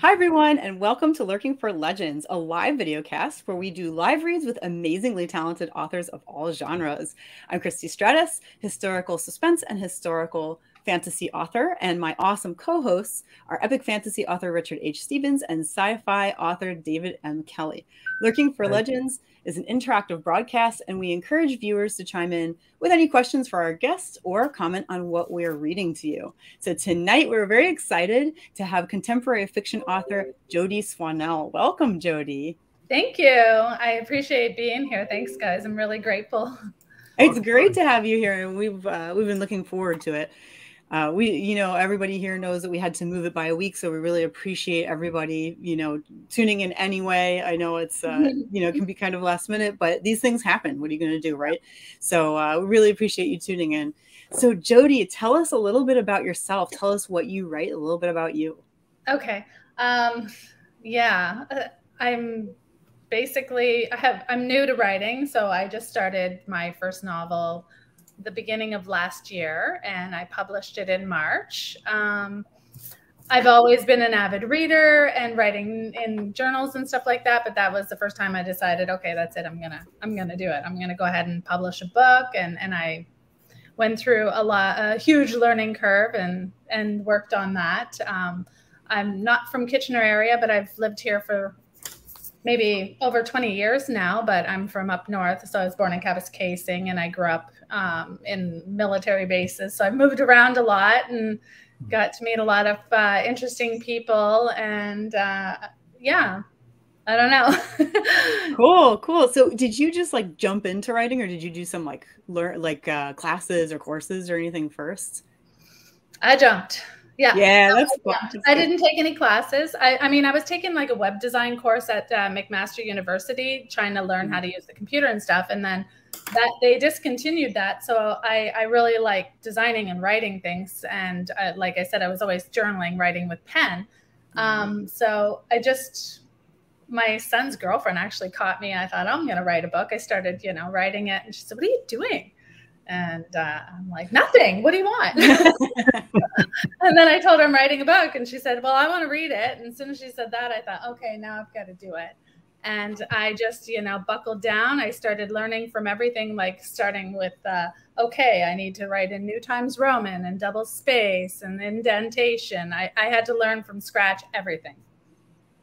Hi, everyone, and welcome to Lurking for Legends, a live video cast where we do live reads with amazingly talented authors of all genres. I'm Christie Stratos, historical suspense and historical fantasy author, and my awesome co hosts are epic fantasy author Richard H. Stephens and sci fi author David M. Kelly. Lurking for Legends is an interactive broadcast, and we encourage viewers to chime in with any questions for our guests or comment on what we're reading to you. So tonight, we're very excited to have contemporary fiction author Jody Swannell. Welcome, Jody. Thank you. I appreciate being here. Thanks, guys. I'm really grateful. It's great to have you here, and we've uh, we've been looking forward to it uh, we you know everybody here knows that we had to move it by a week so we really appreciate everybody you know tuning in anyway. I know it's uh, you know can be kind of last minute but these things happen. What are you going to do right? So uh, we really appreciate you tuning in. So Jody, tell us a little bit about yourself. Tell us what you write a little bit about you. Okay. Um yeah uh, i'm basically i have i'm new to writing so i just started my first novel the beginning of last year, and I published it in March. Um, I've always been an avid reader and writing in journals and stuff like that, but that was the first time I decided, okay, that's it. I'm gonna I'm gonna do it. I'm gonna go ahead and publish a book, and and I went through a lot a huge learning curve and and worked on that. Um, I'm not from Kitchener area, but I've lived here for maybe over 20 years now, but I'm from up north. So I was born in Kapuskasing and I grew up um, in military bases. So I moved around a lot and got to meet a lot of uh, interesting people. And uh, yeah, I don't know. cool, cool. So did you just like jump into writing or did you do some like learn like uh, classes or courses or anything first? I jumped. Yeah. Yeah, that's fun. I didn't take any classes. I, I, mean, I was taking like a web design course at uh, McMaster University, trying to learn how to use the computer and stuff. And then that they discontinued that. So I, I really like designing and writing things. And uh, like I said, I was always journaling, writing with pen. Mm-hmm. Um, so I just, my son's girlfriend actually caught me. I thought, I'm going to write a book. I started, you know, writing it. And she said, what are you doing? And uh, I'm like, nothing. What do you want? and then I told her I'm writing a book, and she said, well, I want to read it. And as soon as she said that, I thought, okay, now I've got to do it. And I just, you know, buckled down. I started learning from everything, like starting with, uh, okay, I need to write in New Times Roman and double space and indentation. I, I had to learn from scratch everything.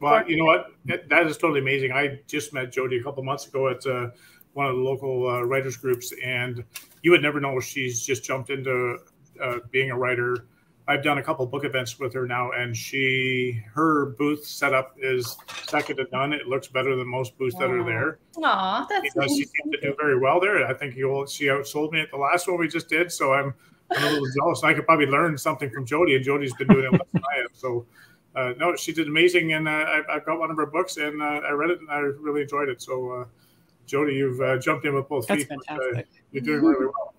Well, you know what? That is totally amazing. I just met Jody a couple months ago at uh, one of the local uh, writers groups, and you would never know she's just jumped into uh, being a writer. I've done a couple book events with her now, and she her booth setup is second to none. It looks better than most booths that are there. Aw, that's because nice. she seemed to do very well there. I think you'll she outsold me at the last one we just did, so I'm I'm a little jealous. I could probably learn something from Jody, and Jody's been doing it less than I have. So. Uh, no, she did amazing, and uh, I, I, got one of her books, and uh, I read it, and I really enjoyed it. So, uh, Jody, you've uh, jumped in with both That's feet. Uh, fantastic. But, you're doing really well.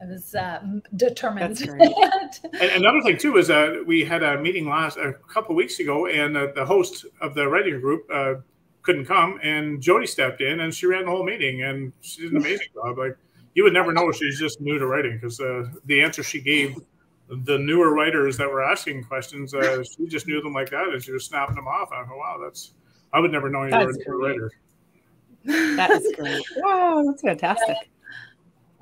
I was uh, determined. and another thing too is uh, we had a meeting last a couple weeks ago, and uh, the host of the writing group uh, couldn't come, and Jody stepped in and she ran the whole meeting, and she did an amazing job. Like you would never know she's just new to writing because uh, the answer she gave the newer writers that were asking questions, uh, she just knew them like that, and she was snapping them off. I thought, wow, that's I would never know you were a writer. That is great. wow, that's fantastic.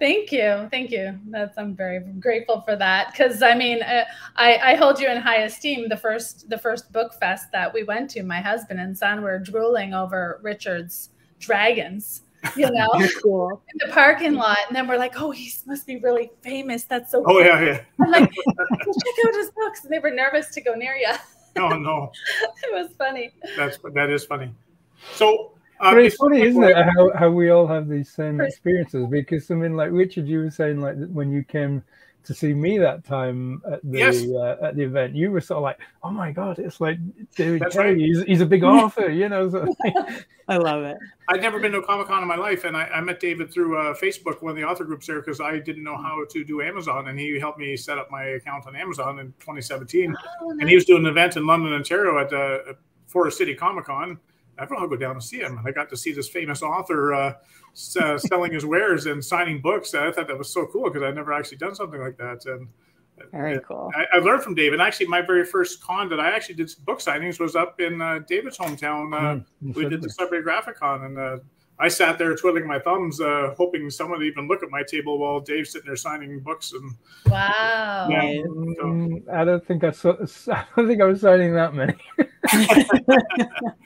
Thank you, thank you. That's I'm very grateful for that because I mean uh, I, I hold you in high esteem. The first the first book fest that we went to, my husband and son were drooling over Richard's dragons. You know, cool. in the parking lot, and then we're like, "Oh, he must be really famous. That's so." Oh cool. yeah, yeah. I'm like, check out his books, and they were nervous to go near you. Oh no, it was funny. That's that is funny. So uh, but it's funny, isn't it, how, how we all have these same experiences? Because I mean, like Richard, you were saying, like when you came to see me that time at the yes. uh, at the event, you were sort of like, "Oh my god, it's like David That's Kelly. Right. He's, he's a big author," you know. So. I love it. I'd never been to a Comic Con in my life, and I, I met David through uh, Facebook, one of the author groups there, because I didn't know how to do Amazon, and he helped me set up my account on Amazon in 2017. Oh, nice. And he was doing an event in London, Ontario, at uh, Forest City Comic Con everyone will go down and see him. And I got to see this famous author uh, uh, selling his wares and signing books. I thought that was so cool because I'd never actually done something like that. And Very cool. I, I, learned from David. Actually, my very first con that I actually did book signings was up in uh, David's hometown. Uh, mm, we did the Subway Graphic Con, and uh, I sat there twiddling my thumbs, uh, hoping someone would even look at my table while Dave's sitting there signing books. And wow, yeah, so. Mm, I don't think I saw. I don't think I was signing that many.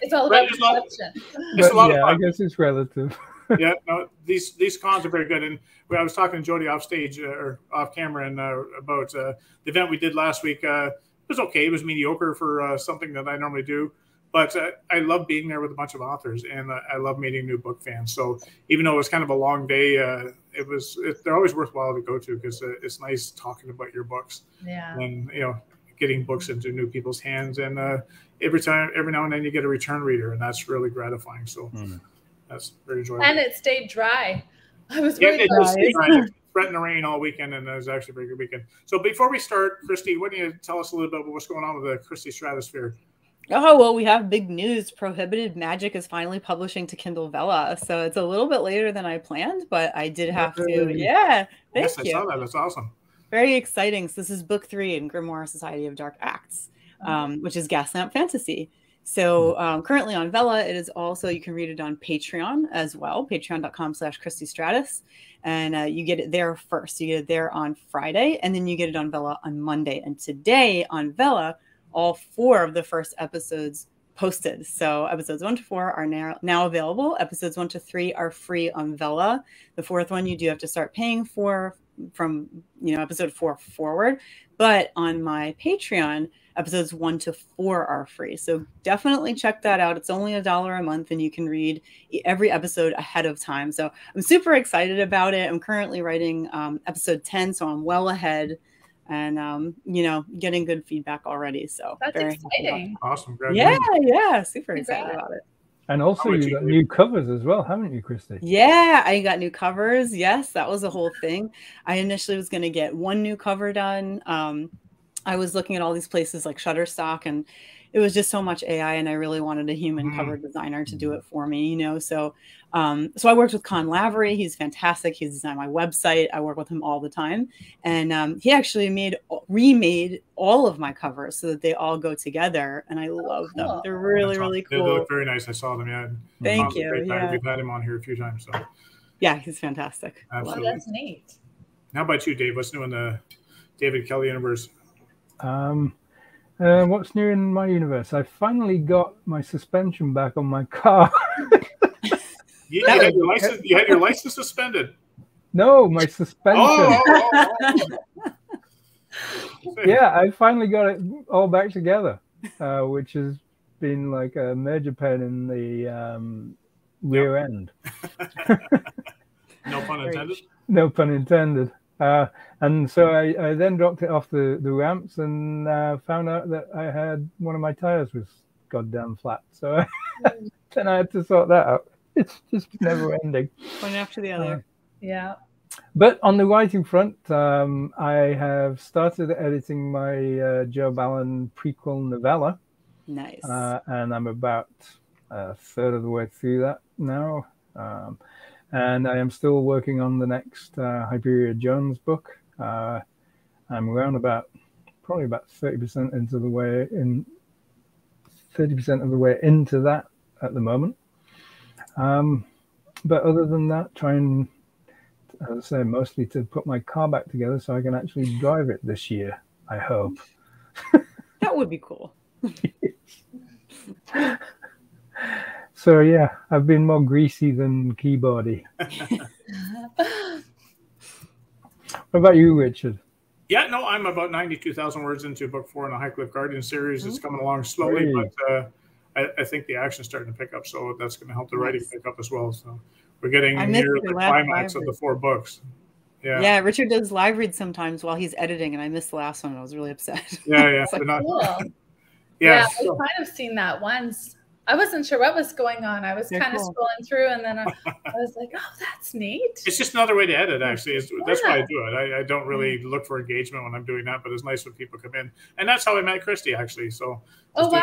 it's all about perception. But, yeah, I guess it's relative. yeah, no, these these cons are very good. And I was talking to Jody off stage uh, or off camera and uh, about uh, the event we did last week. Uh, it was okay. It was mediocre for uh, something that I normally do, but uh, I love being there with a bunch of authors, and I love meeting new book fans. So even though it was kind of a long day, it was it, they're always worthwhile to go to because it's nice talking about your books. Yeah, and you know getting books into new people's hands and every time every now and then you get a return reader and that's really gratifying so mm that's very enjoyable. And it stayed dry. I was yeah, really it dry. threatened to rain all weekend, and it was actually a very good weekend. So before we start, Christie, why don't you tell us a little bit about what's going on with the Christie Stratosphere? Oh, well, we have big news. Prohibited Magic is finally publishing to Kindle Vella. So it's a little bit later than I planned, but I did have to. Yeah. Thank yes, you. I saw that. That's awesome. Very exciting. So this is book three in Grimoire Society of Dark Acts, mm-hmm. um, which is Gaslamp Fantasy. So mm-hmm. um, currently on Vella, it is also you can read it on Patreon as well, patreon.com slash Christie Stratos. And uh, you get it there first. You get it there on Friday, and then you get it on Vella on Monday. And today on Vella, all four of the first episodes posted. So episodes one to four are now, now available. Episodes one to three are free on Vella. The fourth one you do have to start paying for from you know episode four forward. But on my Patreon, episodes one to four are free. So definitely check that out. It's only a dollar a month and you can read every episode ahead of time. So I'm super excited about it. I'm currently writing um, episode 10, so I'm well ahead and um, you know, getting good feedback already. So that's exciting. Awesome. Yeah, yeah, super excited about it. And also, you got new covers as well, haven't you, Christie? Yeah, I got new covers. Yes, that was a whole thing. I initially was going to get one new cover done. Um, I was looking at all these places like Shutterstock and it was just so much AI and I really wanted a human mm. cover designer to do it for me, you know. So um, so I worked with Con Lavery. He's fantastic. He's designed my website. I work with him all the time. And um, he actually made remade all of my covers so that they all go together. And I love cool. them. They're really, really cool. They look very nice. I saw them. Yeah. Thank you. Yeah. We've had him on here a few times. So yeah, he's fantastic. Absolutely. that's neat. How about you, Dave? What's new in the David Kelly universe? Um, uh, what's new in my universe? I finally got my suspension back on my car. you, you, had your license, you had your license suspended. No, my suspension. Oh, oh, oh, yeah, I finally got it all back together, uh, which has been like a major pain in the um, rear yep. end. no pun intended. No pun intended. Uh, and so I, I, then dropped it off the, the ramps and uh, found out that I had one of my tires was goddamn flat. So then I had to sort that out. It's just never ending. One after the other. Uh, yeah. But on the writing front, um, I have started editing my uh, Joe Ballon prequel novella. Nice. Uh, and I'm about a third of the way through that now. Um, and I am still working on the next uh, Hyperia Jones book. Uh, I'm around about probably about thirty percent into the way in thirty percent of the way into that at the moment. Um, but other than that, trying, as I say, mostly to put my car back together so I can actually drive it this year. I hope. that would be cool. So yeah, I've been more greasy than keyboardy. what about you, Richard? Yeah, no, I'm about 92,000 words into book four in the Highcliffe Guardian series. It's coming along slowly, but uh, I, I, think the action's starting to pick up. So that's going to help the writing pick up as well. So we're getting near the climax of the four books. Yeah. yeah, Richard does live reads sometimes while he's editing, and I missed the last one. I was really upset. Yeah, yeah. like, not, cool. yeah, yeah so. I've kind of seen that once I wasn't sure what was going on. I was kind cool. of scrolling through, and then I, I, was like, "Oh, that's neat." It's just another way to edit. Actually, it's, that's why I do it. I, I, don't really look for engagement when I'm doing that, but it's nice when people come in, and that's how I met Christie actually. So, oh wow,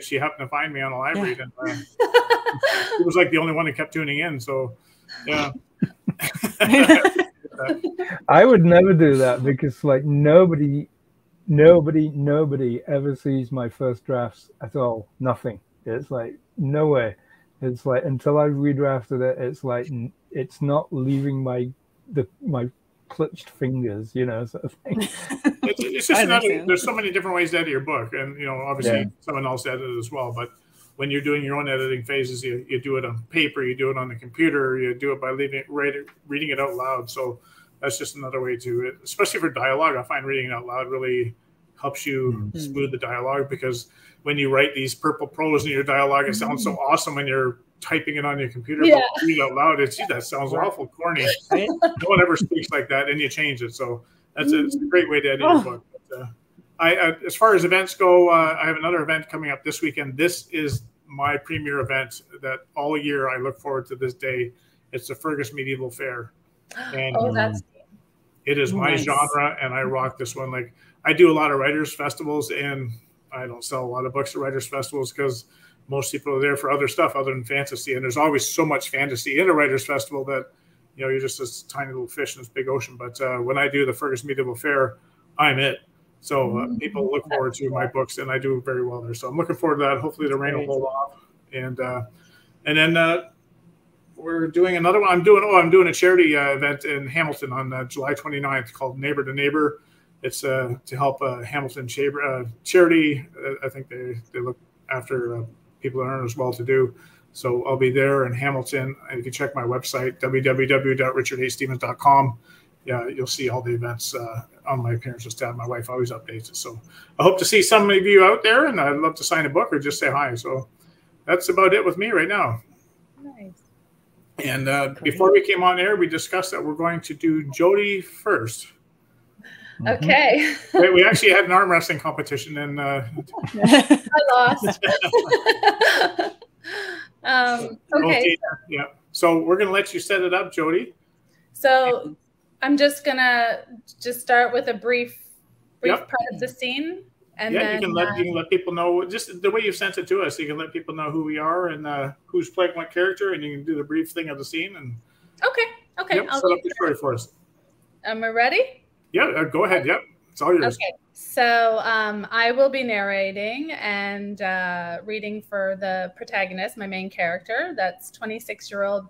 she happened to find me on a live read, and uh, it was like the only one that kept tuning in. So, yeah. I would never do that because like nobody nobody, nobody ever sees my first drafts at all. Nothing. It's like no way. It's like until I redrafted it, it's like it's not leaving my the my clutched fingers, you know, sort of thing. it's, it's just another, there's so many different ways to edit your book, and you know, obviously yeah. someone else edited as well. But when you're doing your own editing phases, you, you do it on paper, you do it on the computer, you do it by reading it, reading it out loud. So that's just another way to, it, especially for dialogue. I find reading it out loud really helps you mm-hmm. smooth the dialogue because when you write these purple prose in your dialogue, it sounds so mm-hmm. awesome when you're typing it on your computer. Yeah. But read out loud, it's that sounds awful corny. no one ever speaks like that, and you change it. So that's a, it's a great way to edit oh. your book. But, uh, I, uh, as far as events go, uh, I have another event coming up this weekend. This is my premier event that all year I look forward to this day. It's the Fergus Medieval Fair, and oh, that's it is my nice. genre, and I rock this one. Like I do a lot of writers festivals, and I don't sell a lot of books at writers festivals because most people are there for other stuff other than fantasy. And there's always so much fantasy in a writers festival that you know you're just this tiny little fish in this big ocean. But uh, when I do the Fergus Medieval Fair, I'm it. So uh, mm-hmm. people look forward to my books, and I do very well there. So I'm looking forward to that. Hopefully the rain will hold off, and uh, and then uh, we're doing another one. I'm doing oh, I'm doing a charity uh, event in Hamilton on uh, July 29th called Neighbor to Neighbor. It's uh, to help Hamilton chamber, charity. I think they they look after people that aren't as well to do. So I'll be there in Hamilton. And you can check my website, www.richardhstephens.com. Yeah, you'll see all the events uh, on my appearances tab. My wife always updates it. So I hope to see some of you out there, and I'd love to sign a book or just say hi. So that's about it with me right now. Nice. And uh, before we came on air, we discussed that we're going to do Jody first. Okay. we, we actually had an arm wrestling competition, and uh... I lost. um, okay. okay. Yeah. So we're gonna let you set it up, Jody. So I'm just gonna just start with a brief, brief yep. part of the scene, and yeah, then, you can let uh, you can let people know just the way you sent it to us. You can let people know who we are and uh, who's playing what character, and you can do the brief thing of the scene. And okay, okay, yep, I'll set up the story for us. Am I ready? Yeah, uh, go ahead. Yep, it's all yours. Okay. So um, I will be narrating and uh, reading for the protagonist, my main character. That's 26 year old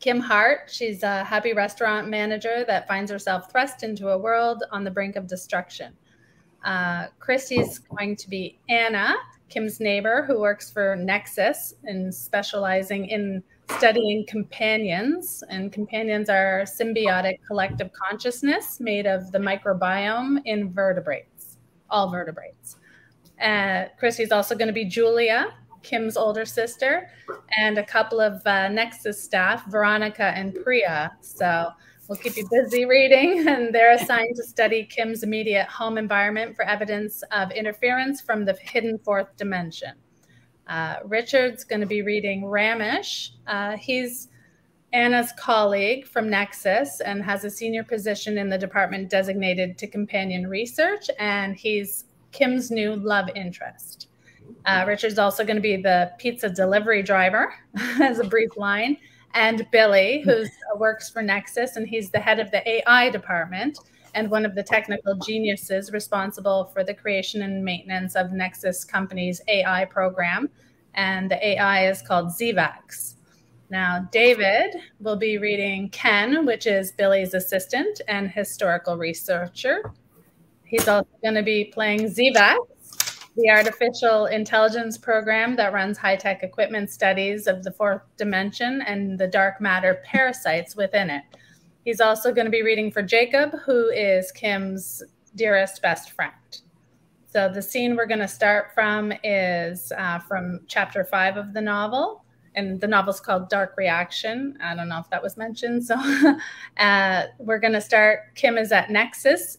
Kim Hart. She's a happy restaurant manager that finds herself thrust into a world on the brink of destruction. Uh, Christy's going to be Anna, Kim's neighbor, who works for Nexus and specializing in studying companions, and companions are symbiotic collective consciousness made of the microbiome in vertebrates, all vertebrates. Uh, Christy's also going to be Julia, Kim's older sister, and a couple of uh, Nexus staff, Veronica and Priya. So we'll keep you busy reading, and they're assigned to study Kim's immediate home environment for evidence of interference from the hidden fourth dimension. Uh, Richard's going to be reading Ramesh. Uh, he's Anna's colleague from Nexus and has a senior position in the department designated to companion research, and he's Kim's new love interest. Uh, Richard's also going to be the pizza delivery driver, as a brief line, and Billy, who works for Nexus, and he's the head of the AI department and one of the technical geniuses responsible for the creation and maintenance of Nexus Company's AI program. And the AI is called ZVAX. Now, David will be reading Ken, which is Billy's assistant and historical researcher. He's also going to be playing ZVAX, the artificial intelligence program that runs high tech equipment studies of the fourth dimension and the dark matter parasites within it. He's also going to be reading for Jacob, who is Kim's dearest best friend. So the scene we're going to start from is uh, from chapter five of the novel. And the novel's called Dark Reaction. I don't know if that was mentioned. So uh, we're going to start. Kim is at Nexus.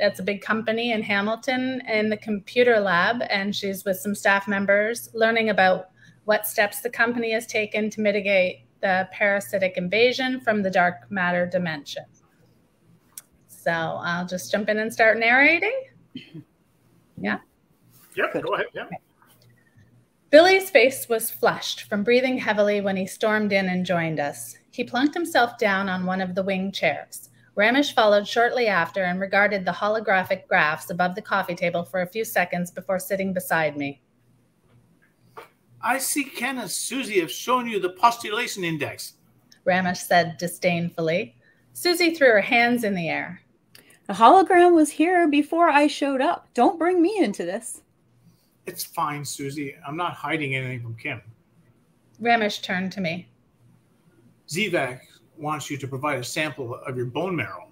That's a big company in Hamilton in the computer lab. And she's with some staff members learning about what steps the company has taken to mitigate the parasitic invasion from the dark matter dimension. So I'll just jump in and start narrating. Yeah. Yep, go ahead. Yeah. Billy's face was flushed from breathing heavily when he stormed in and joined us. He plunked himself down on one of the wing chairs. Ramesh followed shortly after and regarded the holographic graphs above the coffee table for a few seconds before sitting beside me. I see Ken and Susie have shown you the postulation index. Ramesh said disdainfully. Susie threw her hands in the air. The hologram was here before I showed up. Don't bring me into this. It's fine, Susie. I'm not hiding anything from Kim. Ramesh turned to me. Zivak wants you to provide a sample of your bone marrow.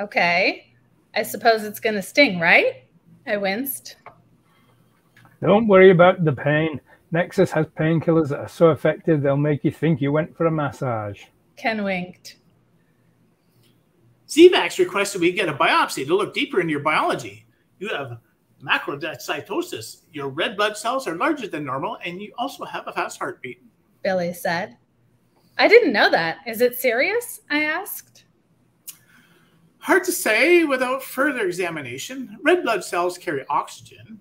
Okay. I suppose it's going to sting, right? I winced. Don't worry about the pain. Nexus has painkillers that are so effective they'll make you think you went for a massage. Ken winked. ZVAX requested we get a biopsy to look deeper into your biology. You have macrocytosis. Your red blood cells are larger than normal, and you also have a fast heartbeat. Billy said. I didn't know that. Is it serious? I asked. Hard to say without further examination. Red blood cells carry oxygen.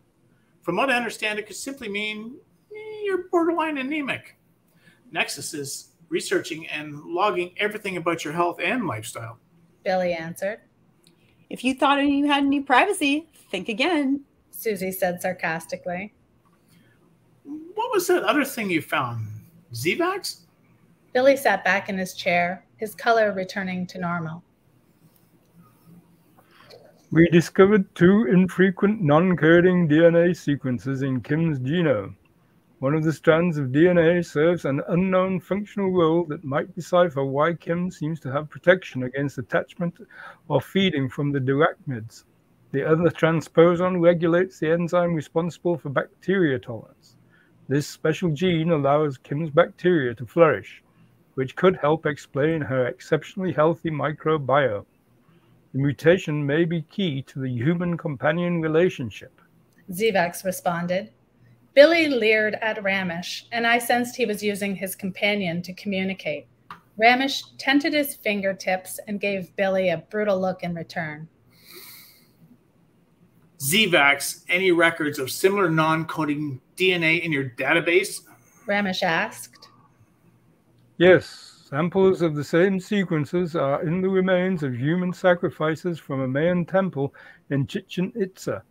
From what I understand, it could simply mean you're borderline anemic. Nexus is researching and logging everything about your health and lifestyle. Billy answered. If you thought you had any privacy, think again, Susie said sarcastically. What was that other thing you found? ZVAX? Billy sat back in his chair, his color returning to normal. We discovered two infrequent non coding DNA sequences in Kim's genome. One of the strands of DNA serves an unknown functional role that might decipher why Kim seems to have protection against attachment or feeding from the arachnids. The other transposon regulates the enzyme responsible for bacteria tolerance. This special gene allows Kim's bacteria to flourish, which could help explain her exceptionally healthy microbiome. The mutation may be key to the human companion relationship. Zivax responded. Billy leered at Ramesh, and I sensed he was using his companion to communicate. Ramesh tented his fingertips and gave Billy a brutal look in return. ZVAX, any records of similar non coding DNA in your database? Ramesh asked. Yes, samples of the same sequences are in the remains of human sacrifices from a Mayan temple in Chichen Itza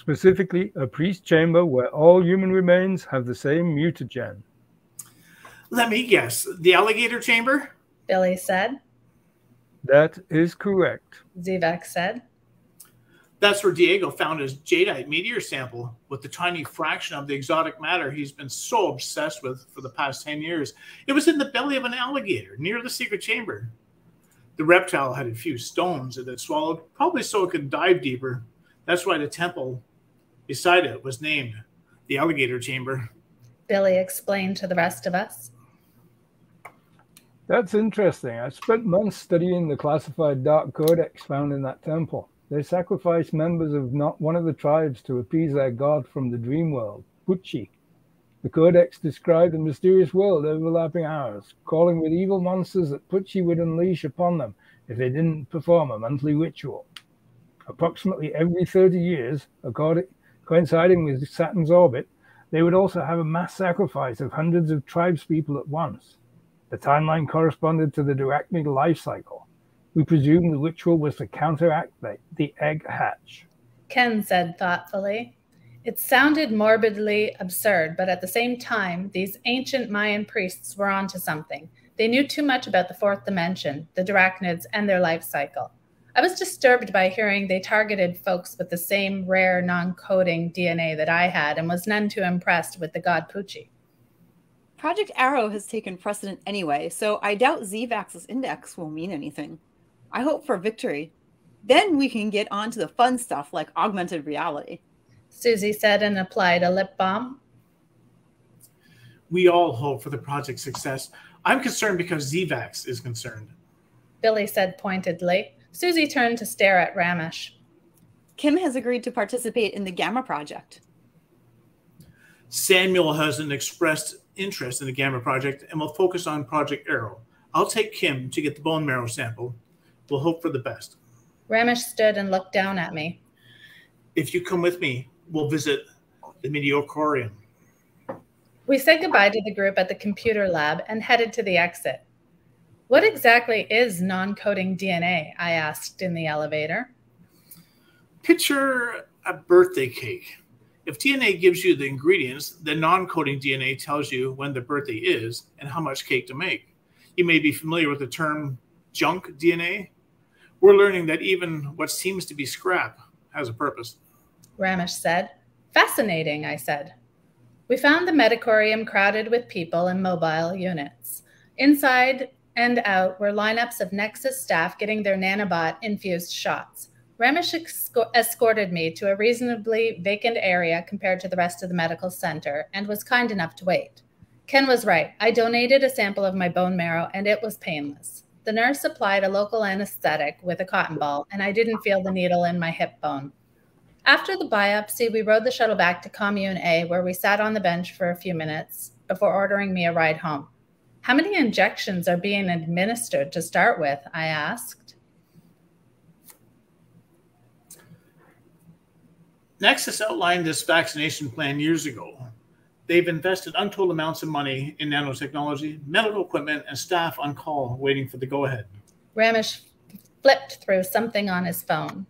specifically a priest chamber where all human remains have the same mutagen. Let me guess, the alligator chamber? Billy said. That is correct. Zivak said. That's where Diego found his jadeite meteor sample with the tiny fraction of the exotic matter he's been so obsessed with for the past 10 years. It was in the belly of an alligator near the secret chamber. The reptile had a few stones that it had swallowed, probably so it could dive deeper. That's why the temple beside it was named the Alligator Chamber. Billy explained to the rest of us. That's interesting. I spent months studying the classified dark codex found in that temple. They sacrificed members of not one of the tribes to appease their god from the dream world, Pucci. The codex described a mysterious world overlapping ours, calling with evil monsters that Pucci would unleash upon them if they didn't perform a monthly ritual. Approximately every 30 years, according, coinciding with Saturn's orbit, they would also have a mass sacrifice of hundreds of tribespeople at once. The timeline corresponded to the Arachnid life cycle. We presume the ritual was to counteract the, the egg hatch. Ken said thoughtfully. It sounded morbidly absurd, but at the same time, these ancient Mayan priests were onto something. They knew too much about the fourth dimension, the Drachnids, and their life cycle. I was disturbed by hearing they targeted folks with the same rare non coding DNA that I had and was none too impressed with the god Pucci. Project Arrow has taken precedent anyway, so I doubt ZVAX's index will mean anything. I hope for victory. Then we can get on to the fun stuff like augmented reality. Susie said and applied a lip balm. We all hope for the project's success. I'm concerned because ZVAX is concerned. Billy said pointedly. Susie turned to stare at Ramesh. Kim has agreed to participate in the Gamma Project. Samuel hasn't expressed interest in the Gamma Project and will focus on Project Arrow. I'll take Kim to get the bone marrow sample. We'll hope for the best. Ramesh stood and looked down at me. If you come with me, we'll visit the Meteorcorium. We said goodbye to the group at the computer lab and headed to the exit. What exactly is non coding DNA? I asked in the elevator. Picture a birthday cake. If DNA gives you the ingredients, then non coding DNA tells you when the birthday is and how much cake to make. You may be familiar with the term junk DNA. We're learning that even what seems to be scrap has a purpose. Ramesh said. Fascinating, I said. We found the Medicorium crowded with people and mobile units. Inside and out were lineups of Nexus staff getting their nanobot infused shots. Ramesh escorted me to a reasonably vacant area compared to the rest of the medical center and was kind enough to wait. Ken was right. I donated a sample of my bone marrow and it was painless. The nurse applied a local anesthetic with a cotton ball, and I didn't feel the needle in my hip bone. After the biopsy, we rode the shuttle back to Commune A, where we sat on the bench for a few minutes before ordering me a ride home. How many injections are being administered to start with? I asked. Nexus outlined this vaccination plan years ago. They've invested untold amounts of money in nanotechnology, medical equipment, and staff on call waiting for the go ahead. Ramesh flipped through something on his phone.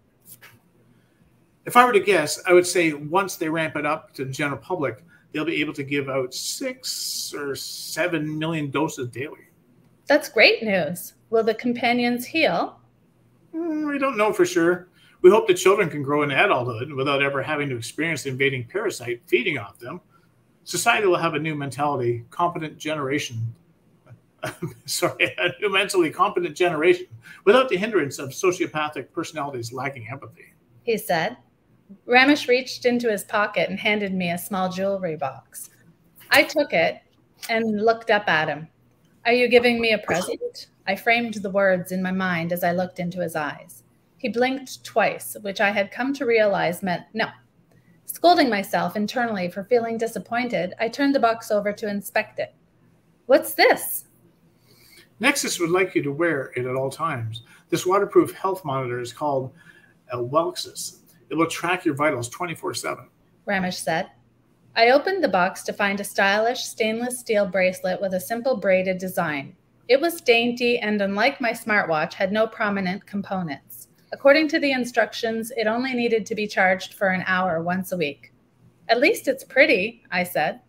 If I were to guess, I would say once they ramp it up to the general public, they'll be able to give out six or seven million doses daily. That's great news. Will the companions heal? Mm, we don't know for sure. We hope the children can grow in adulthood without ever having to experience the invading parasite feeding off them. Society will have a new mentality, competent generation. Sorry, a new mentally competent generation without the hindrance of sociopathic personalities lacking empathy. He said, Ramesh reached into his pocket and handed me a small jewelry box. I took it and looked up at him. Are you giving me a present? I framed the words in my mind as I looked into his eyes. He blinked twice, which I had come to realize meant no. Scolding myself internally for feeling disappointed, I turned the box over to inspect it. What's this? Nexus would like you to wear it at all times. This waterproof health monitor is called a Welxus. It will track your vitals 24 7. Ramesh said. I opened the box to find a stylish stainless steel bracelet with a simple braided design. It was dainty and, unlike my smartwatch, had no prominent components. According to the instructions, it only needed to be charged for an hour once a week. At least it's pretty, I said.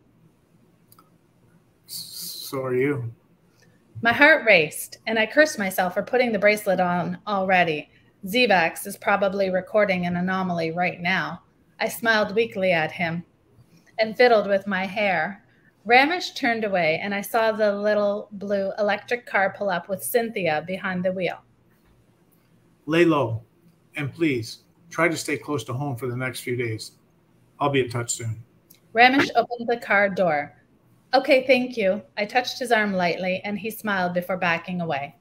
So are you. My heart raced, and I cursed myself for putting the bracelet on already. Zivax is probably recording an anomaly right now. I smiled weakly at him and fiddled with my hair. Ramesh turned away, and I saw the little blue electric car pull up with Cynthia behind the wheel. Lay low, and please try to stay close to home for the next few days. I'll be in touch soon. Ramesh opened the car door. Okay, thank you. I touched his arm lightly, and he smiled before backing away.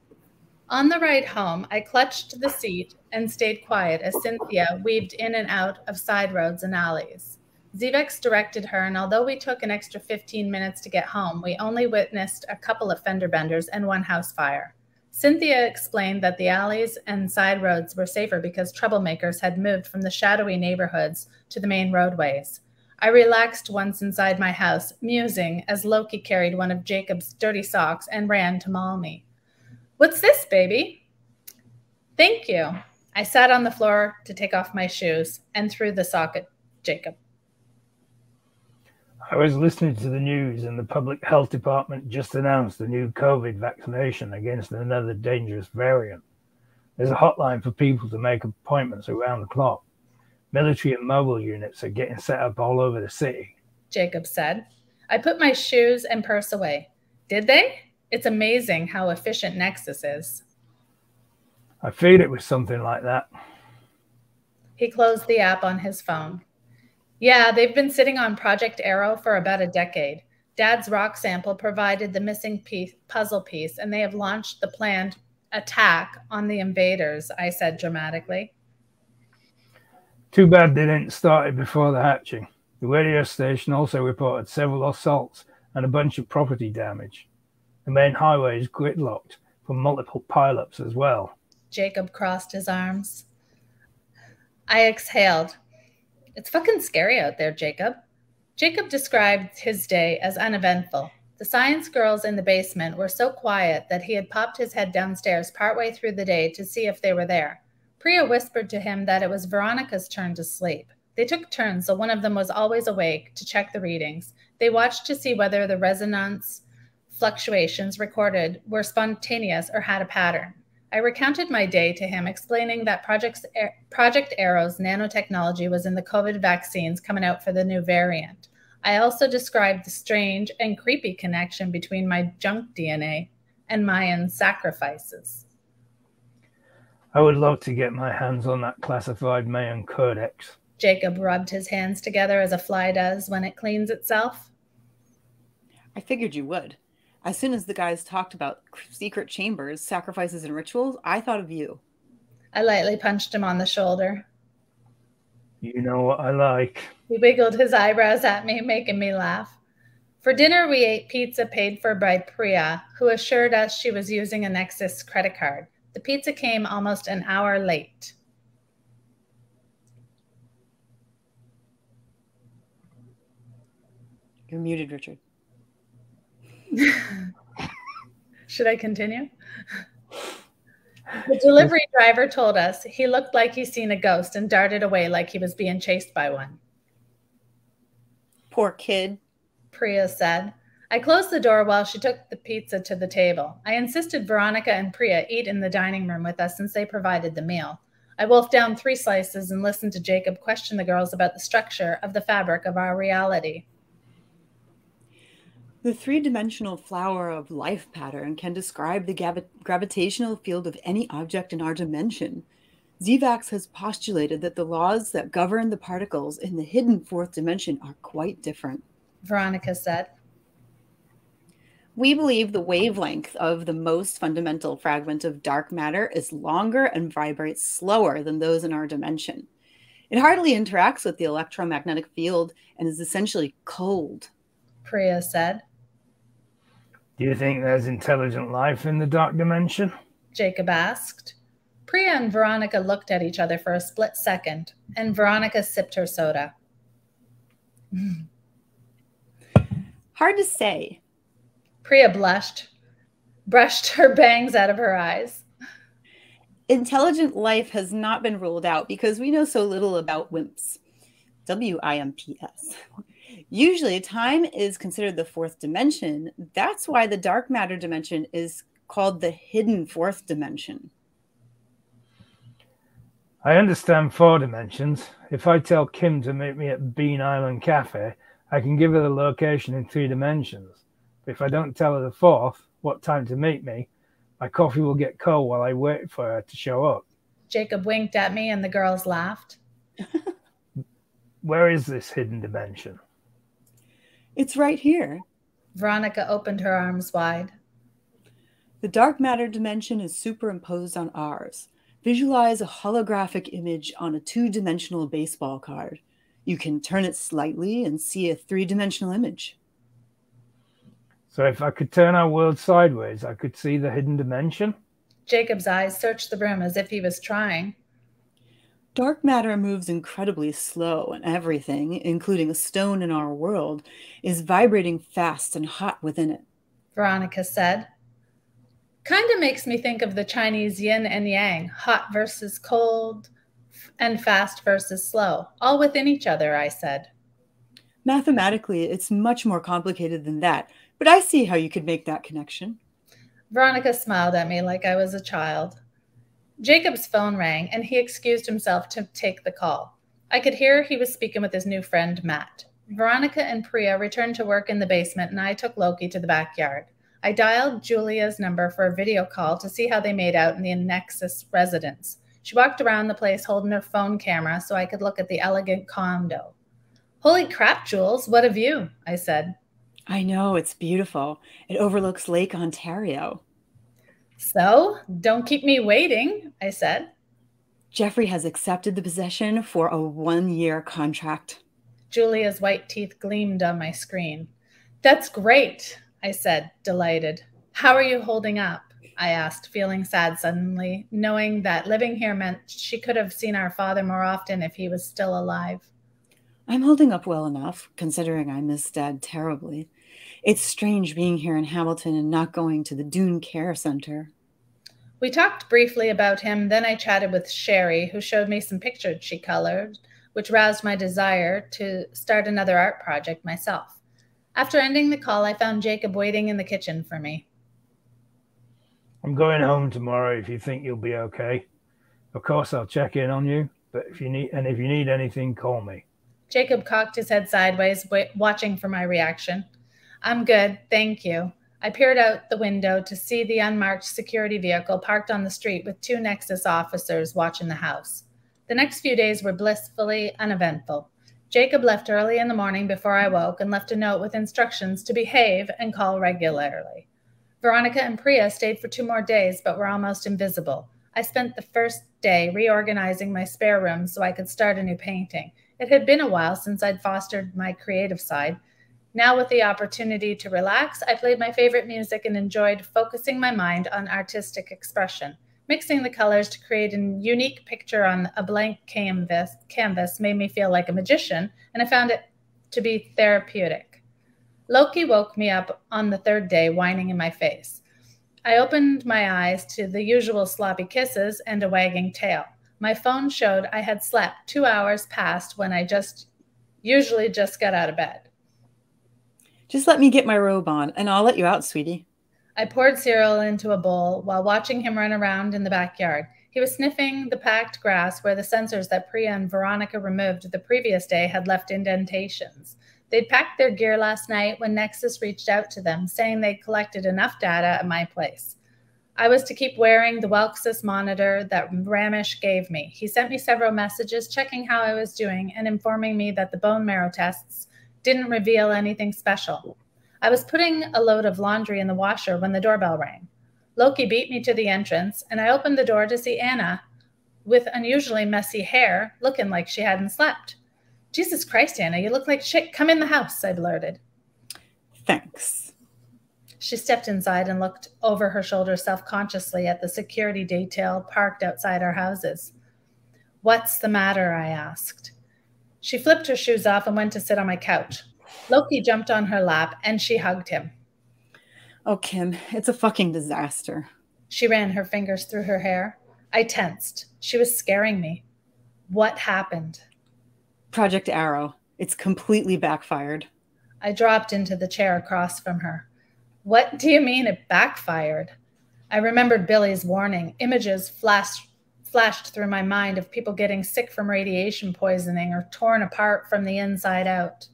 On the ride home, I clutched the seat and stayed quiet as Cynthia weaved in and out of side roads and alleys. Zivex directed her, and although we took an extra 15 minutes to get home, we only witnessed a couple of fender benders and one house fire. Cynthia explained that the alleys and side roads were safer because troublemakers had moved from the shadowy neighborhoods to the main roadways. I relaxed once inside my house, musing as Loki carried one of Jacob's dirty socks and ran to maul me. What's this, baby? Thank you. I sat on the floor to take off my shoes and threw the sock at Jacob. I was listening to the news, and the public health department just announced a new COVID vaccination against another dangerous variant. There's a hotline for people to make appointments around the clock. Military and mobile units are getting set up all over the city. Jacob said. I put my shoes and purse away. Did they? It's amazing how efficient Nexus is. I feared it was something like that. He closed the app on his phone. Yeah, they've been sitting on Project Arrow for about a decade. Dad's rock sample provided the missing piece, puzzle piece, and they have launched the planned attack on the invaders, I said dramatically. Too bad they didn't start it before the hatching. The radio station also reported several assaults and a bunch of property damage. The main highway is gridlocked from multiple pileups as well. Jacob crossed his arms. I exhaled. It's fucking scary out there, Jacob. Jacob described his day as uneventful. The science girls in the basement were so quiet that he had popped his head downstairs partway through the day to see if they were there. Priya whispered to him that it was Veronica's turn to sleep. They took turns, so one of them was always awake to check the readings. They watched to see whether the resonance fluctuations recorded were spontaneous or had a pattern. I recounted my day to him, explaining that Project, Project Arrow's nanotechnology was in the COVID vaccines coming out for the new variant. I also described the strange and creepy connection between my junk DNA and Mayan sacrifices. I would love to get my hands on that classified Mayan codex. Jacob rubbed his hands together as a fly does when it cleans itself. I figured you would. As soon as the guys talked about secret chambers, sacrifices, and rituals, I thought of you. I lightly punched him on the shoulder. You know what I like. He wiggled his eyebrows at me, making me laugh. For dinner, we ate pizza paid for by Priya, who assured us she was using a Nexus credit card. The pizza came almost an hour late. You're muted, Richard. Should I continue? The delivery driver told us he looked like he'd seen a ghost and darted away like he was being chased by one. Poor kid, Priya said. I closed the door while she took the pizza to the table. I insisted Veronica and Priya eat in the dining room with us since they provided the meal. I wolfed down three slices and listened to Jacob question the girls about the structure of the fabric of our reality. The three dimensional flower of life pattern can describe the gravi- gravitational field of any object in our dimension. Zivax has postulated that the laws that govern the particles in the hidden fourth dimension are quite different. Veronica said. We believe the wavelength of the most fundamental fragment of dark matter is longer and vibrates slower than those in our dimension. It hardly interacts with the electromagnetic field and is essentially cold. Priya said. Do you think there's intelligent life in the dark dimension? Jacob asked. Priya and Veronica looked at each other for a split second, and Veronica sipped her soda. Hard to say. Priya blushed, brushed her bangs out of her eyes. Intelligent life has not been ruled out because we know so little about WIMPs. W I M P S. Usually, time is considered the fourth dimension. That's why the dark matter dimension is called the hidden fourth dimension. I understand four dimensions. If I tell Kim to meet me at Bean Island Cafe, I can give her the location in three dimensions. But if I don't tell her the fourth, what time to meet me, my coffee will get cold while I wait for her to show up. Jacob winked at me, and the girls laughed. Where is this hidden dimension? It's right here. Veronica opened her arms wide. The dark matter dimension is superimposed on ours. Visualize a holographic image on a two dimensional baseball card. You can turn it slightly and see a three dimensional image. So if I could turn our world sideways, I could see the hidden dimension? Jacob's eyes searched the room as if he was trying. Dark matter moves incredibly slow, and everything, including a stone in our world, is vibrating fast and hot within it. Veronica said. Kind of makes me think of the Chinese yin and yang, hot versus cold, and fast versus slow, all within each other, I said. Mathematically, it's much more complicated than that, but I see how you could make that connection. Veronica smiled at me like I was a child. Jacob's phone rang and he excused himself to take the call. I could hear he was speaking with his new friend, Matt. Veronica and Priya returned to work in the basement and I took Loki to the backyard. I dialed Julia's number for a video call to see how they made out in the Nexus residence. She walked around the place holding her phone camera so I could look at the elegant condo. Holy crap, Jules, what a view, I said. I know, it's beautiful. It overlooks Lake Ontario. So, don't keep me waiting, I said. Jeffrey has accepted the possession for a one year contract. Julia's white teeth gleamed on my screen. That's great, I said, delighted. How are you holding up? I asked, feeling sad suddenly, knowing that living here meant she could have seen our father more often if he was still alive. I'm holding up well enough, considering I miss Dad terribly. It's strange being here in Hamilton and not going to the Dune Care Center. We talked briefly about him, then I chatted with Sherry, who showed me some pictures she colored, which roused my desire to start another art project myself. After ending the call, I found Jacob waiting in the kitchen for me. I'm going home tomorrow if you think you'll be okay. Of course, I'll check in on you, but if you need and if you need anything, call me. Jacob cocked his head sideways, watching for my reaction. I'm good, thank you. I peered out the window to see the unmarked security vehicle parked on the street with two Nexus officers watching the house. The next few days were blissfully uneventful. Jacob left early in the morning before I woke and left a note with instructions to behave and call regularly. Veronica and Priya stayed for two more days, but were almost invisible. I spent the first day reorganizing my spare room so I could start a new painting. It had been a while since I'd fostered my creative side, now, with the opportunity to relax, I played my favorite music and enjoyed focusing my mind on artistic expression. Mixing the colors to create a unique picture on a blank canvas, canvas made me feel like a magician, and I found it to be therapeutic. Loki woke me up on the third day, whining in my face. I opened my eyes to the usual sloppy kisses and a wagging tail. My phone showed I had slept two hours past when I just usually just got out of bed. Just let me get my robe on and I'll let you out, sweetie. I poured cereal into a bowl while watching him run around in the backyard. He was sniffing the packed grass where the sensors that Priya and Veronica removed the previous day had left indentations. They'd packed their gear last night when Nexus reached out to them, saying they'd collected enough data at my place. I was to keep wearing the Welksys monitor that Ramesh gave me. He sent me several messages checking how I was doing and informing me that the bone marrow tests didn't reveal anything special. I was putting a load of laundry in the washer when the doorbell rang. Loki beat me to the entrance, and I opened the door to see Anna with unusually messy hair, looking like she hadn't slept. Jesus Christ, Anna, you look like shit. Come in the house, I blurted. Thanks. She stepped inside and looked over her shoulder self consciously at the security detail parked outside our houses. What's the matter? I asked. She flipped her shoes off and went to sit on my couch. Loki jumped on her lap and she hugged him. Oh, Kim, it's a fucking disaster. She ran her fingers through her hair. I tensed. She was scaring me. What happened? Project Arrow. It's completely backfired. I dropped into the chair across from her. What do you mean it backfired? I remembered Billy's warning. Images flashed flashed through my mind of people getting sick from radiation poisoning or torn apart from the inside out.